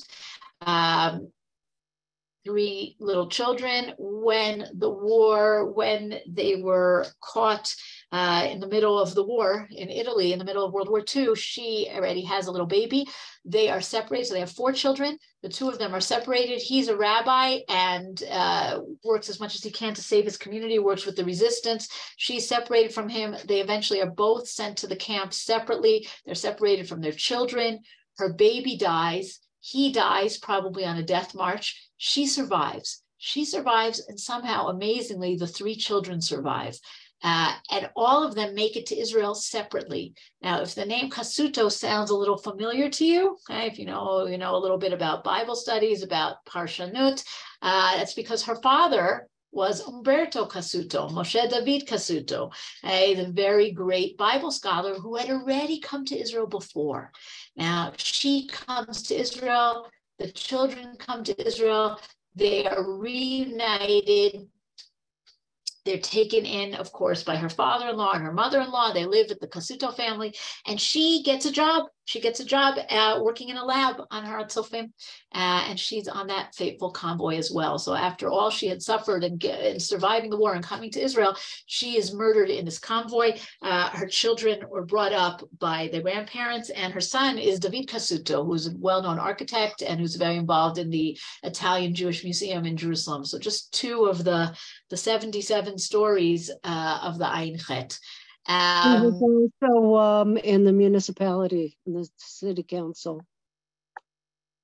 Um, three little children when the war, when they were caught uh, in the middle of the war in Italy, in the middle of World War II, she already has a little baby. They are separated, so they have four children. The two of them are separated. He's a rabbi and uh, works as much as he can to save his community, works with the resistance. She's separated from him. They eventually are both sent to the camp separately. They're separated from their children. Her baby dies. He dies probably on a death march. She survives. She survives, and somehow, amazingly, the three children survive. Uh, and all of them make it to Israel separately. Now, if the name Cassuto sounds a little familiar to you, okay, if you know, you know a little bit about Bible studies, about Parshanut, uh, that's because her father was Umberto Cassuto, Moshe David Cassuto, a the very great Bible scholar who had already come to Israel before. Now, she comes to Israel, the children come to Israel, they are reunited they're taken in, of course, by her father-in-law and her mother-in-law. They live at the Cassuto family, and she gets a job. She gets a job uh, working in a lab on Har Hatzofim, uh, and she's on that fateful convoy as well. So after all she had suffered and, and, surviving the war and coming to Israel, she is murdered in this convoy. Uh, her children were brought up by the grandparents, and her son is David Cassuto, who's a well-known architect and who's very involved in the Italian Jewish Museum in Jerusalem. So just two of the the 77 stories uh, of the Ein Chet. Um, also um, in the municipality, in the city council.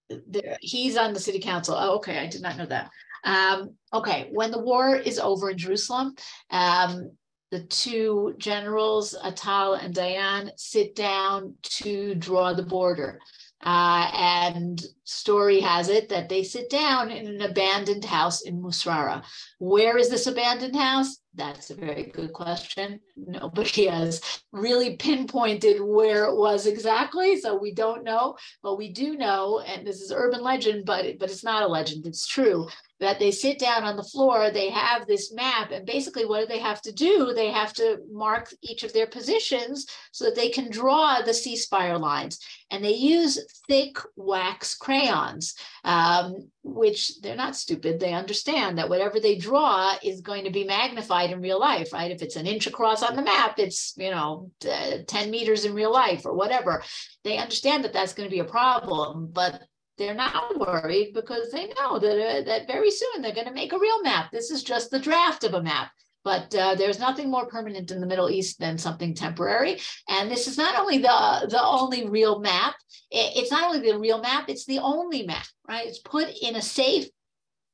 There, he's on the city council. Oh, okay, I did not know that. Um, okay, when the war is over in Jerusalem, um, the two generals, Atal and Dayan, sit down to draw the border. Uh, and story has it that they sit down in an abandoned house in Musrara. Where is this abandoned house? That's a very good question. Nobody has really pinpointed where it was exactly, so we don't know. But we do know, and this is urban legend, but but it's not a legend. It's true that they sit down on the floor. They have this map, and basically, what do they have to do? They have to mark each of their positions so that they can draw the ceasefire lines. And they use thick wax crayons, um, which they're not stupid. They understand that whatever they draw is going to be magnified in real life, right? If it's an inch across on the map, it's, you know, 10 meters in real life or whatever. They understand that that's going to be a problem, but they're not worried because they know that, uh, that very soon they're going to make a real map. This is just the draft of a map. But uh, there's nothing more permanent in the Middle East than something temporary. And this is not only the, the only real map, it's not only the real map, it's the only map, right? It's put in a safe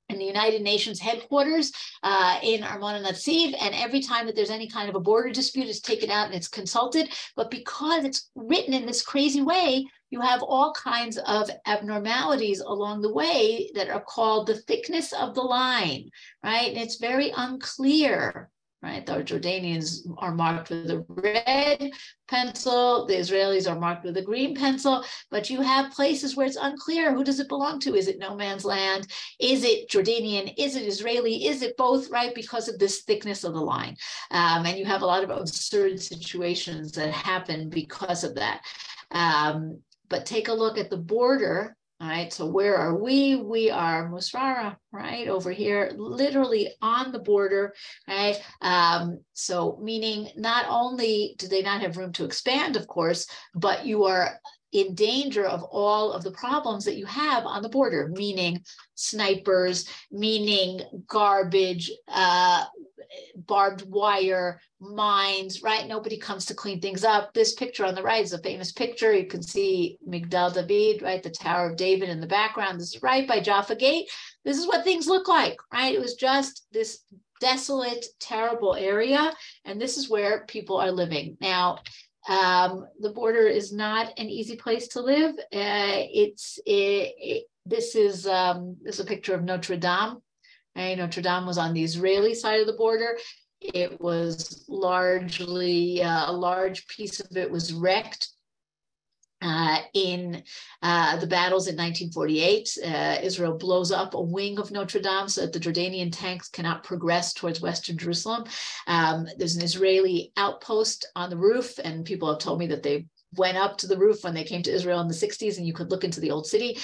in the United Nations headquarters uh, in Armon Natsiv. And every time that there's any kind of a border dispute, it's taken out and it's consulted. But because it's written in this crazy way, you have all kinds of abnormalities along the way that are called the thickness of the line, right? And it's very unclear right? The Jordanians are marked with a red pencil, the Israelis are marked with a green pencil, but you have places where it's unclear who does it belong to? Is it no man's land? Is it Jordanian? Is it Israeli? Is it both, right? Because of this thickness of the line. Um, and you have a lot of absurd situations that happen because of that. Um, but take a look at the border all right, so where are we? We are Musrara, right over here, literally on the border, right? Um, so meaning not only do they not have room to expand, of course, but you are in danger of all of the problems that you have on the border, meaning snipers, meaning garbage, uh, barbed wire, mines, right? Nobody comes to clean things up. This picture on the right is a famous picture. You can see Migdal David, right? The Tower of David in the background. This is right by Jaffa Gate. This is what things look like, right? It was just this desolate, terrible area. And this is where people are living. Now, um, the border is not an easy place to live. Uh, it's it, it, this is um, this is a picture of Notre Dame. Right? Notre Dame was on the Israeli side of the border. It was largely uh, a large piece of it was wrecked uh, in uh, the battles in 1948, uh, Israel blows up a wing of Notre Dame so that the Jordanian tanks cannot progress towards Western Jerusalem. Um, there's an Israeli outpost on the roof, and people have told me that they went up to the roof when they came to Israel in the 60s, and you could look into the old city.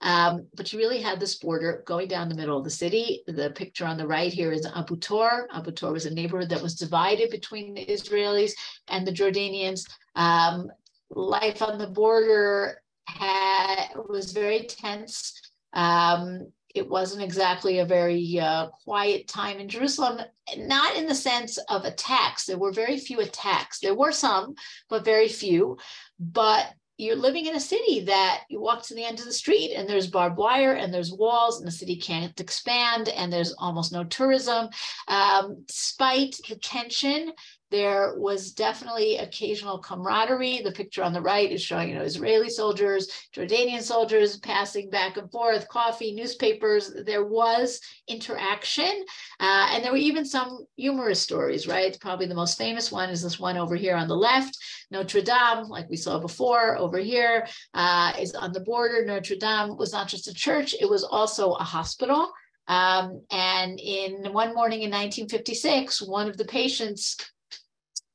Um, but you really had this border going down the middle of the city. The picture on the right here is Abu Tor. Abu Tor was a neighborhood that was divided between the Israelis and the Jordanians. Um, life on the border had was very tense. Um, it wasn't exactly a very uh, quiet time in Jerusalem, not in the sense of attacks. There were very few attacks. There were some, but very few. But you're living in a city that you walk to the end of the street and there's barbed wire and there's walls and the city can't expand and there's almost no tourism. Um, despite the tension, there was definitely occasional camaraderie. The picture on the right is showing, you know, Israeli soldiers, Jordanian soldiers passing back and forth, coffee, newspapers. There was interaction, uh, and there were even some humorous stories. Right, probably the most famous one is this one over here on the left. Notre Dame, like we saw before, over here uh, is on the border. Notre Dame was not just a church; it was also a hospital. Um, and in one morning in 1956, one of the patients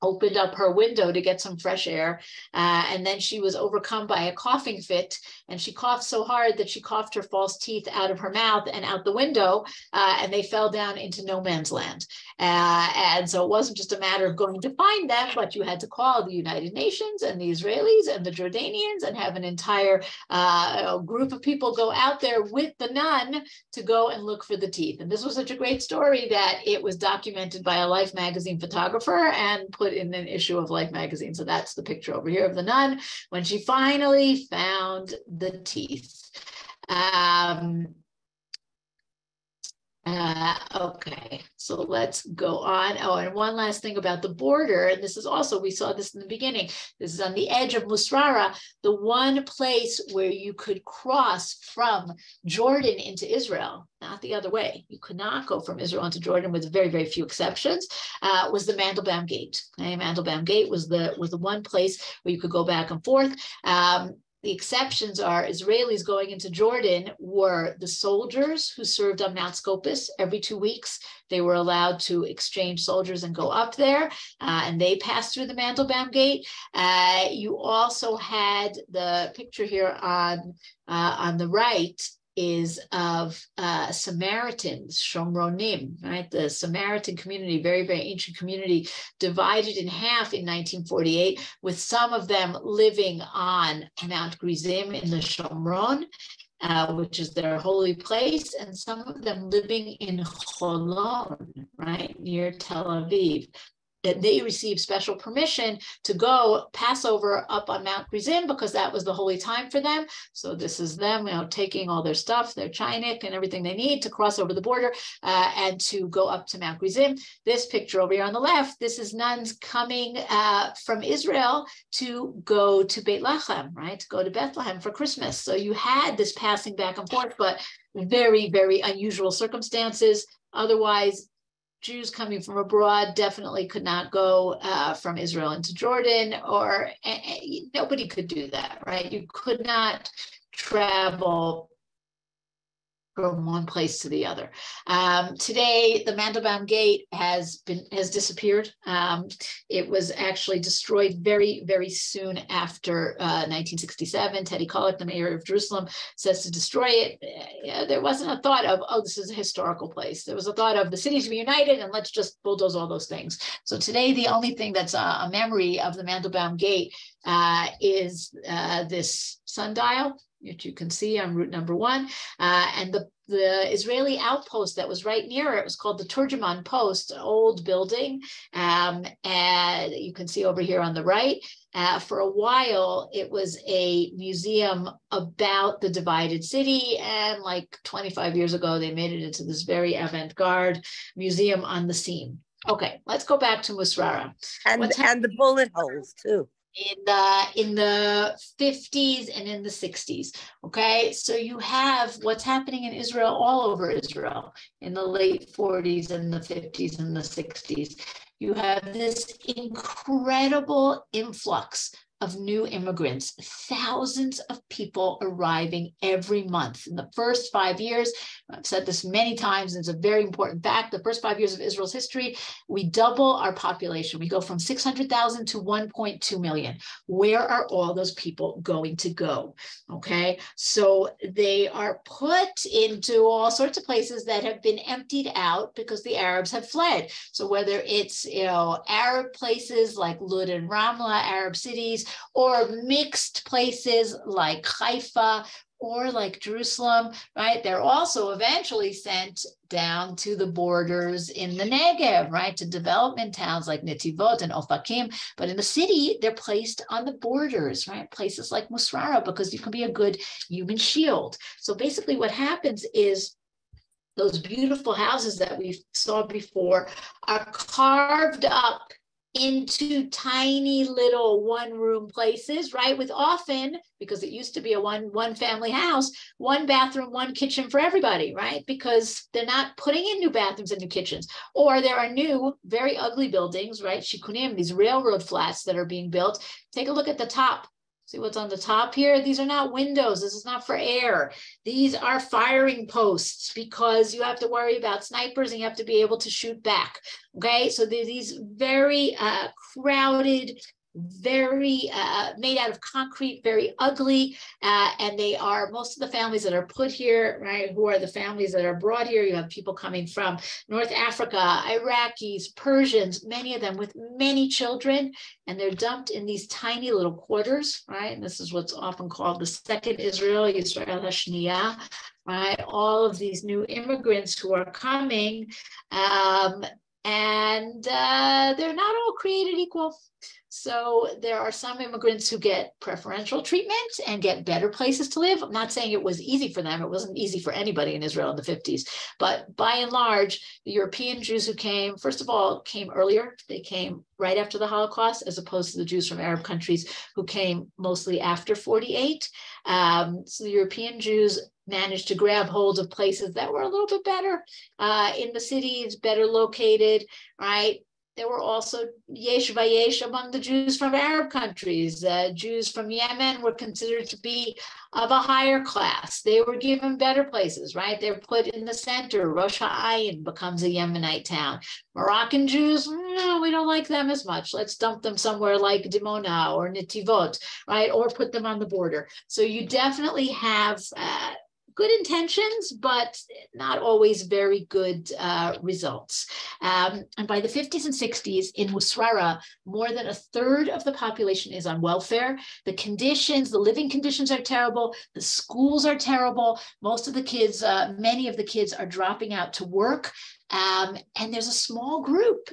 opened up her window to get some fresh air. Uh, and then she was overcome by a coughing fit. And she coughed so hard that she coughed her false teeth out of her mouth and out the window. Uh, and they fell down into no man's land. Uh, and so it wasn't just a matter of going to find them, but you had to call the United Nations and the Israelis and the Jordanians and have an entire uh, group of people go out there with the nun to go and look for the teeth. And this was such a great story that it was documented by a Life magazine photographer and put in an issue of Life magazine. So that's the picture over here of the nun when she finally found the teeth. Um, uh, okay, so let's go on. Oh, and one last thing about the border, and this is also, we saw this in the beginning. This is on the edge of Musrara, the one place where you could cross from Jordan into Israel, not the other way. You could not go from Israel into Jordan with very, very few exceptions, uh, was the Mandelbaum Gate. Okay? Mandelbaum Gate was the, was the one place where you could go back and forth. Um, the exceptions are Israelis going into Jordan were the soldiers who served on Mount Scopus every two weeks. They were allowed to exchange soldiers and go up there, uh, and they passed through the Mandelbaum Gate. Uh, you also had the picture here on uh, on the right is of uh, Samaritans, Shomronim, right? The Samaritan community, very, very ancient community, divided in half in 1948, with some of them living on Mount Gerizim in the Shomron, uh, which is their holy place, and some of them living in Holon, right, near Tel Aviv that they received special permission to go Passover up on Mount Gerizim because that was the holy time for them. So this is them, you know, taking all their stuff, their chinik and everything they need to cross over the border uh, and to go up to Mount Gerizim. This picture over here on the left, this is nuns coming uh, from Israel to go to Beit right? To go to Bethlehem for Christmas. So you had this passing back and forth, but very, very unusual circumstances. Otherwise, Jews coming from abroad definitely could not go uh, from Israel into Jordan, or nobody could do that, right? You could not travel from one place to the other. Um, today, the Mandelbaum Gate has been has disappeared. Um, it was actually destroyed very, very soon after uh, 1967. Teddy Kollek, the mayor of Jerusalem, says to destroy it. Uh, there wasn't a thought of, oh, this is a historical place. There was a thought of the cities reunited and let's just bulldoze all those things. So today, the only thing that's a, a memory of the Mandelbaum Gate uh, is uh, this sundial which you can see on route number one. Uh, and the, the Israeli outpost that was right near it was called the Turjuman Post, an old building. Um, and you can see over here on the right. Uh, for a while, it was a museum about the divided city. And like 25 years ago, they made it into this very avant garde museum on the scene. Okay, let's go back to Musrara. And, and the bullet holes too in the in the 50s and in the 60s okay? So you have what's happening in israel all over israel in the late 40s and the 50s and the 60s you have this incredible influx of new immigrants, thousands of people arriving every month. In the first five years, I've said this many times, and it's a very important fact. The first five years of Israel's history, we double our population. We go from 600,000 to 1.2 million. Where are all those people going to go? Okay, so they are put into all sorts of places that have been emptied out because the Arabs have fled. So whether it's you know Arab places like Lud and Ramla, Arab cities, or mixed places like Haifa or like Jerusalem, right? They're also eventually sent down to the borders in the Negev, right? To development towns like Netivot and Ofakim. But in the city, they're placed on the borders, right? Places like Musrara, because you can be a good human shield. So basically, what happens is those beautiful houses that we saw before are carved up into tiny little one room places right? With often because it used to be a one one family house one bathroom one kitchen for everybody right? Because they're not putting in new bathrooms and new kitchens. Or there are new very ugly buildings right? Shikunim these railroad flats that are being built. Take a look at the top See what's on the top here? These are not windows. This is not for air. These are firing posts because you have to worry about snipers and you have to be able to shoot back. Okay, so these very uh, crowded very uh, made out of concrete, very ugly. Uh, and they are most of the families that are put here, right, who are the families that are brought here. You have people coming from North Africa, Iraqis, Persians, many of them with many children, and they're dumped in these tiny little quarters, right? And this is what's often called the second Israel, Israel Hashniya, right? All of these new immigrants who are coming. Um, and uh, they're not all created equal. So there are some immigrants who get preferential treatment and get better places to live. I'm not saying it was easy for them. It wasn't easy for anybody in Israel in the 50s. But by and large, the European Jews who came, first of all, came earlier. They came right after the Holocaust, as opposed to the Jews from Arab countries who came mostly after 48. Um, so the European Jews managed to grab hold of places that were a little bit better uh, in the cities, better located, right? There were also yesh vayesh among the Jews from Arab countries. Uh, Jews from Yemen were considered to be of a higher class. They were given better places, right? They're put in the center. Rosh Ha'ayin becomes a Yemenite town. Moroccan Jews, no, we don't like them as much. Let's dump them somewhere like Dimona or Netivot, right? Or put them on the border. So you definitely have uh, good intentions, but not always very good uh, results. Um, and by the 50s and 60s in Musrara, more than a third of the population is on welfare. The conditions, the living conditions are terrible. The schools are terrible. Most of the kids, uh, many of the kids are dropping out to work. Um, and there's a small group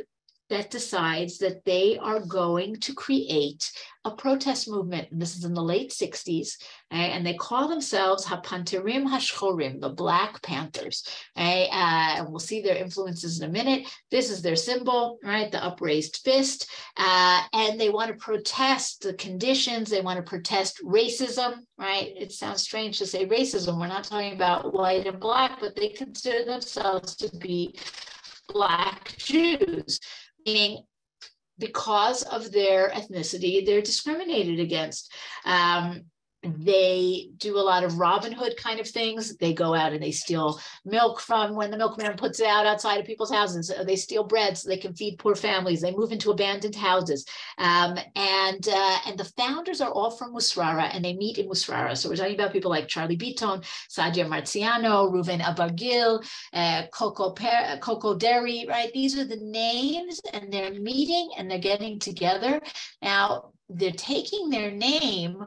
that decides that they are going to create a protest movement. And this is in the late 60s. Right? And they call themselves Hapanterim Hashchorim, the Black Panthers. Right? Uh, and we'll see their influences in a minute. This is their symbol, right? The upraised fist. Uh, and they want to protest the conditions. They want to protest racism, right? It sounds strange to say racism. We're not talking about white and black, but they consider themselves to be Black Jews meaning because of their ethnicity, they're discriminated against. Um, they do a lot of Robin Hood kind of things. They go out and they steal milk from when the milkman puts it out outside of people's houses. They steal bread so they can feed poor families. They move into abandoned houses. Um, and uh, and the founders are all from Musrara and they meet in Musrara. So we're talking about people like Charlie Biton, Sadia Marciano, Reuven Abergel, uh, Coco, per- Coco Deri, right? These are the names and they're meeting and they're getting together. Now, they're taking their name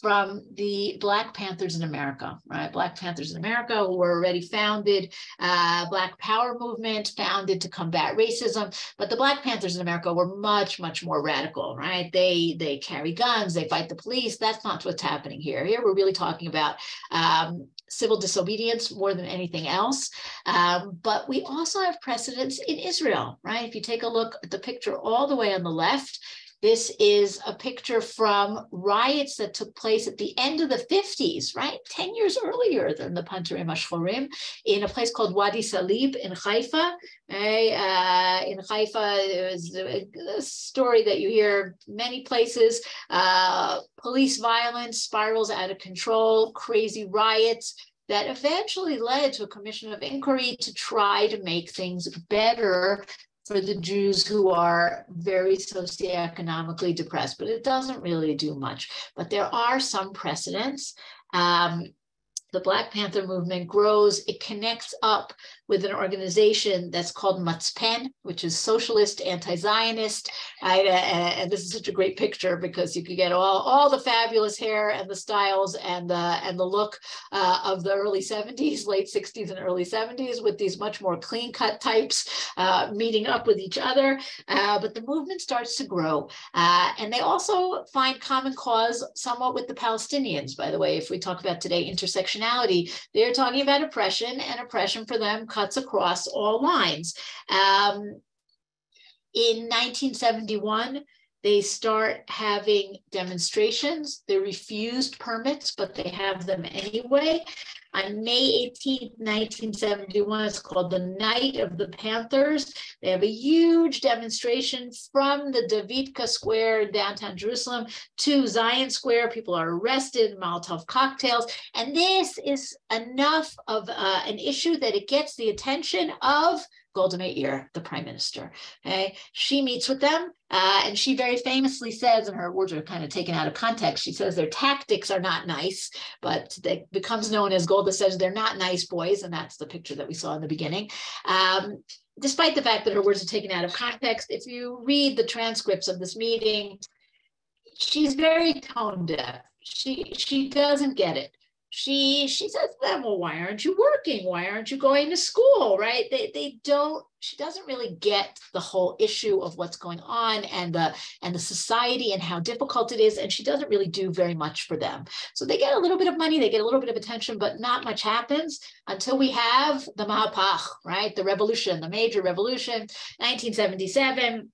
from the Black Panthers in America, right? Black Panthers in America were already founded, uh, Black Power movement founded to combat racism, but the Black Panthers in America were much, much more radical, right? They they carry guns, they fight the police. That's not what's happening here. Here we're really talking about um, civil disobedience more than anything else. Um, but we also have precedents in Israel, right? If you take a look at the picture all the way on the left, this is a picture from riots that took place at the end of the 50s, right? 10 years earlier than the Panterim Ashchorim in a place called Wadi Salib in Haifa. Right? Uh, in Haifa, there's a, a, story that you hear many places. Uh, police violence spirals out of control, crazy riots that eventually led to a commission of inquiry to try to make things better for the Jews who are very socioeconomically depressed, but it doesn't really do much. But there are some precedents. Um, the Black Panther movement grows, it connects up with an organization that's called Matzpen, which is socialist, anti-Zionist. and this is such a great picture because you could get all, all the fabulous hair and the styles and the, and the look uh, of the early 70s, late 60s and early 70s with these much more clean cut types uh, meeting up with each other. Uh, but the movement starts to grow. Uh, and they also find common cause somewhat with the Palestinians, by the way, if we talk about today intersectionality, they're talking about oppression and oppression for them cuts across all lines. Um, in 1971, they start having demonstrations. They're refused permits, but they have them anyway. On May 18, 1971. It's called the Night of the Panthers. They have a huge demonstration from the Davidka Square, downtown Jerusalem, to Zion Square. People are arrested, Molotov cocktails. And this is enough of uh, an issue that it gets the attention of Golda Meir, the prime minister. Okay, she meets with them, uh, and she very famously says, and her words are kind of taken out of context. She says their tactics are not nice, but it becomes known as Golda says they're not nice boys, and that's the picture that we saw in the beginning. Um, despite the fact that her words are taken out of context, if you read the transcripts of this meeting, she's very tone deaf. She she doesn't get it she she says to them, well, why aren't you working? Why aren't you going to school? Right? They they don't, she doesn't really get the whole issue of what's going on and the and the society and how difficult it is. And she doesn't really do very much for them. So they get a little bit of money, they get a little bit of attention, but not much happens until we have the Mahapach, right? The revolution, the major revolution, 1977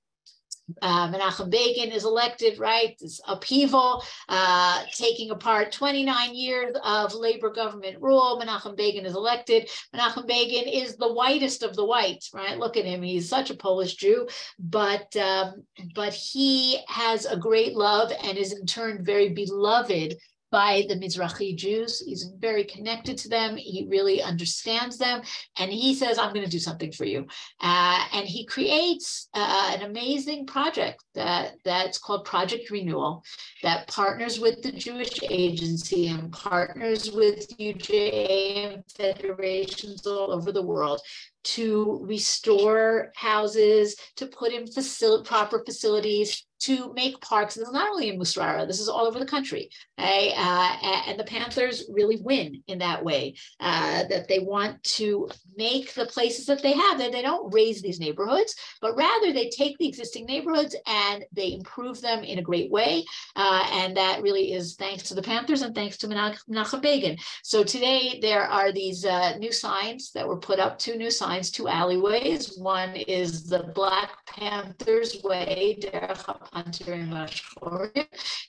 uh, Menachem Begin is elected, right? This upheaval, uh, taking apart 29 years of labor government rule. Menachem Begin is elected. Menachem Begin is the whitest of the whites, right? Look at him; he's such a Polish Jew, but um, but he has a great love and is in turn very beloved by the Mizrahi Jews. He's very connected to them. He really understands them. And he says, I'm going to do something for you. Uh, and he creates uh, an amazing project that, that's called Project Renewal that partners with the Jewish Agency and partners with UJA federations all over the world to restore houses, to put in facil- proper facilities, to make parks. This is not only in Musrara, this is all over the country. Okay? Uh, and the Panthers really win in that way, uh, that they want to make the places that they have, that they don't raise these neighborhoods, but rather they take the existing neighborhoods and they improve them in a great way. Uh, and that really is thanks to the Panthers and thanks to Menachem Begin. So today there are these uh, new signs that were put up, two new signs, two alleyways. One is the Black Panthers Way,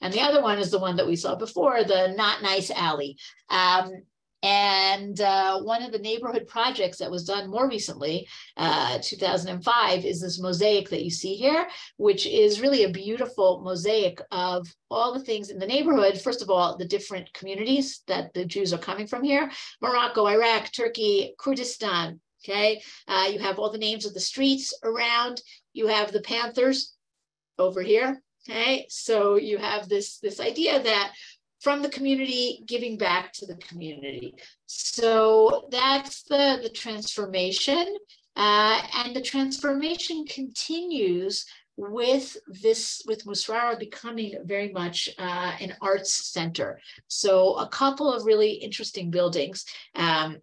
and the other one is the one that we saw before, the Not Nice Alley. Um, and uh, one of the neighborhood projects that was done more recently, uh, 2005, is this mosaic that you see here, which is really a beautiful mosaic of all the things in the neighborhood. First of all, the different communities that the Jews are coming from here Morocco, Iraq, Turkey, Kurdistan. Okay, uh, you have all the names of the streets around. You have the Panthers, over here. Okay, so you have this, this idea that from the community giving back to the community. So that's the, the transformation. Uh, and the transformation continues with this with Musrara becoming very much uh, an arts center. So a couple of really interesting buildings. Um,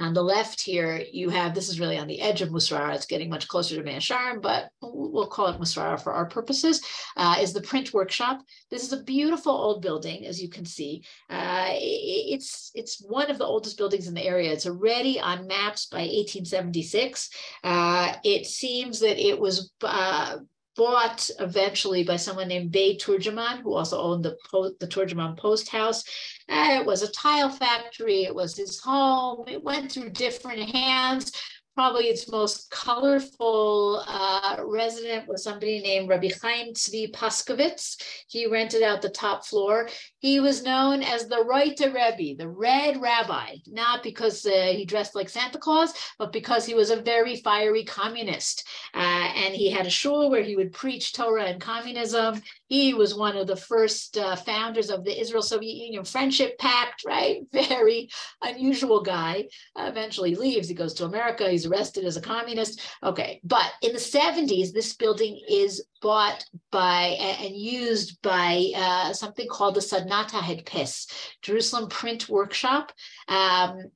on the left here, you have, this is really on the edge of Musrara, it's getting much closer to Mea Shearim, but we'll call it Musrara for our purposes, uh, is the print workshop. This is a beautiful old building, as you can see. Uh, it's, it's one of the oldest buildings in the area. It's already on maps by 1876. Uh, it seems that it was uh, bought eventually by someone named Bay Turgeman, who also owned the, the Turgeman Post House. Uh, it was a tile factory. It was his home. It went through different hands probably its most colorful uh, resident was somebody named Rabbi Chaim Tzvi Paskovitz. He rented out the top floor. He was known as the Reuter Rebbe, the Red Rabbi, not because uh, he dressed like Santa Claus, but because he was a very fiery communist. Uh, and he had a shul where he would preach Torah and communism. He was one of the first uh, founders of the Israel Soviet Union Friendship Pact, right? Very unusual guy. eventually leaves. He goes to America. He's arrested as a communist. Okay, but in the 70s, this building is bought by and used by uh, something called the Sadnat HaHedpes, Jerusalem Print Workshop. Um,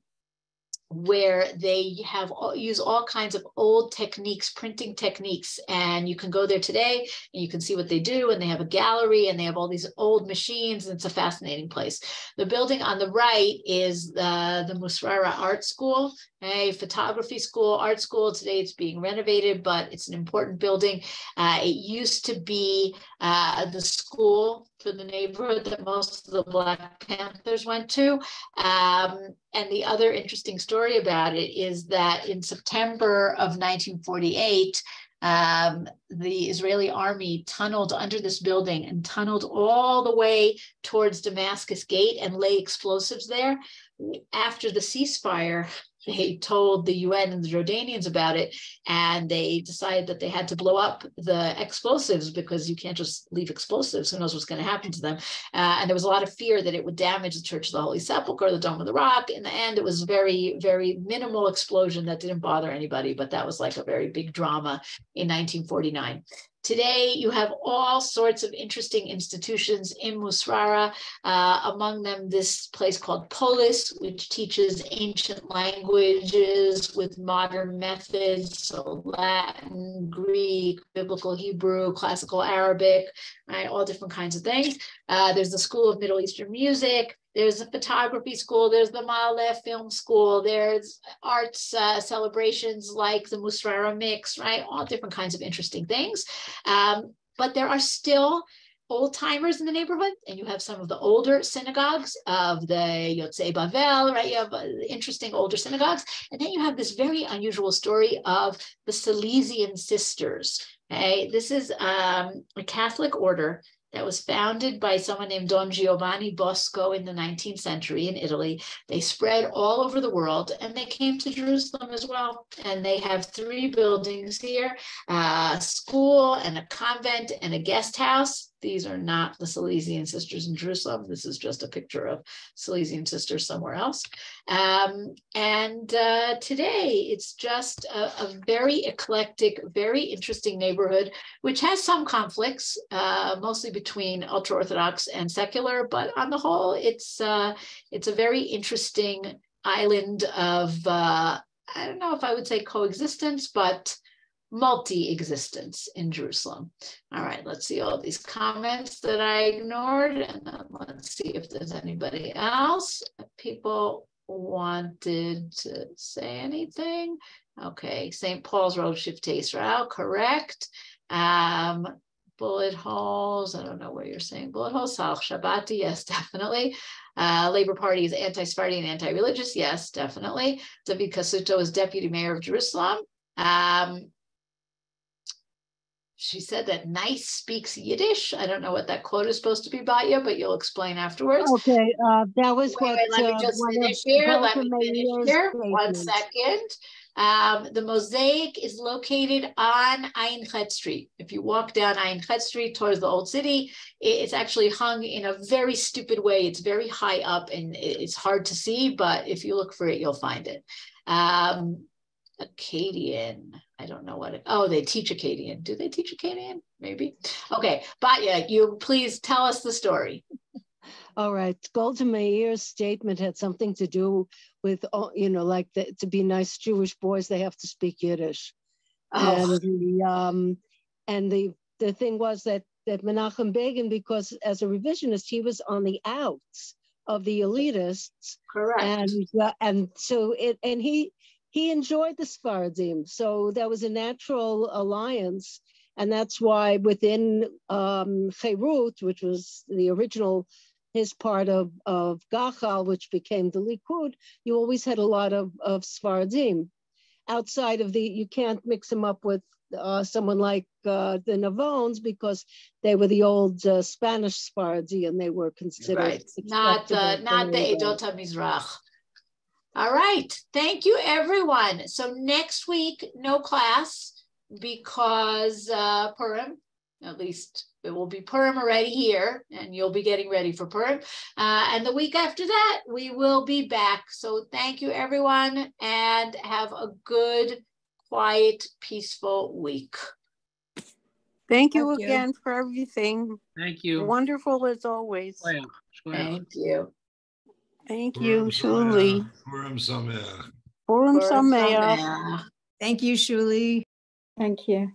where they have all, use all kinds of old techniques, printing techniques. And you can go there today and you can see what they do. And they have a gallery and they have all these old machines. And it's a fascinating place. The building on the right is the, the Musrara Art School, a photography school, art school. Today it's being renovated, but it's an important building. Uh, it used to be uh, the school for the neighborhood that most of the Black Panthers went to. Um, and the other interesting story about it is that in September of 1948, um, the Israeli army tunneled under this building and tunneled all the way towards Damascus Gate and lay explosives there. After the ceasefire, they told the UN and the Jordanians about it, and they decided that they had to blow up the explosives because you can't just leave explosives. Who knows what's going to happen to them? Uh, and there was a lot of fear that it would damage the Church of the Holy Sepulchre, the Dome of the Rock. In the end, it was very, very minimal explosion that didn't bother anybody, but that was like a very big drama in 1949. Today, you have all sorts of interesting institutions in Musrara, uh, among them this place called Polis, which teaches ancient languages with modern methods, so Latin, Greek, Biblical Hebrew, Classical Arabic, right, all different kinds of things. Uh, there's the School of Middle Eastern Music, there's a photography school, there's the Ma'aleh Film School, there's arts uh, celebrations like the Musrara Mix, right? All different kinds of interesting things. Um, but there are still old timers in the neighborhood, and you have some of the older synagogues of the Yotzei Bavel, right? You have uh, interesting older synagogues. And then you have this very unusual story of the Salesian sisters. Okay, this is um, a Catholic order that was founded by someone named Don Giovanni Bosco in the 19th century in Italy. They spread all over the world and they came to Jerusalem as well. And they have three buildings here a school and a convent and a guest house. These are not the Salesian sisters in Jerusalem. This is just a picture of Salesian sisters somewhere else. Um, and uh, today it's just a, a, very eclectic, very interesting neighborhood, which has some conflicts, uh, mostly between ultra Orthodox and secular. But on the whole, it's uh, it's a very interesting island of uh, I don't know if I would say coexistence, but multi-existence in Jerusalem. All right, let's see all these comments that I ignored, and then let's see if there's anybody else. People wanted to say anything. Okay, St. Paul's Road, Shivtei Israel, correct. Um, bullet holes, I don't know where you're saying bullet holes. Sallah Shabati, yes, definitely. Uh, Labor Party is anti-Sephardi and anti-religious, yes, definitely. David Cassuto is deputy mayor of Jerusalem. Um, she said that nice speaks Yiddish. I don't know what that quote is supposed to be about you, but you'll explain afterwards. Okay, uh, that was wait, what. Wait, let me uh, just finish here. Let me finish here. One second. Um, the mosaic is located on Ayin Chet Street. If you walk down Ayin Chet Street towards the old city, it's actually hung in a very stupid way. It's very high up and it's hard to see, but if you look for it, you'll find it. Um, Akkadian. I don't know what it, oh, they teach Acadian. Do they teach Acadian? Maybe. Okay. Batya, you please tell us the story. All right. Golda Meir's statement had something to do with, oh, you know, like the, to be nice Jewish boys, they have to speak Yiddish. Oh. And the, um, and the, the thing was that, that Menachem Begin, because as a revisionist, he was on the outs of the elitists. Correct. And, uh, and so it, and he, he enjoyed the Sfardim. So there was a natural alliance. And that's why within um, Cherut, which was the original, his part of, of Gachal, which became the Likud, you always had a lot of, of Sfardim. Outside of the, you can't mix them up with uh, someone like uh, the Navones because they were the old uh, Spanish Sfardi and they were considered right. not the not the Edot HaMizrach. All right. Thank you, everyone. So next week, no class because uh, Purim, at least it will be Purim already here, and you'll be getting ready for Purim. Uh, and the week after that, we will be back. So thank you, everyone, and have a good, quiet, peaceful week. Thank you thank again you. for everything. Thank you. Wonderful as always. Thank you. Thank you, Shulie. Purim Sameach. Purim Sameach. Thank you, Shulie. Thank you.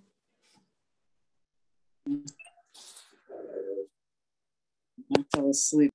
I fell asleep.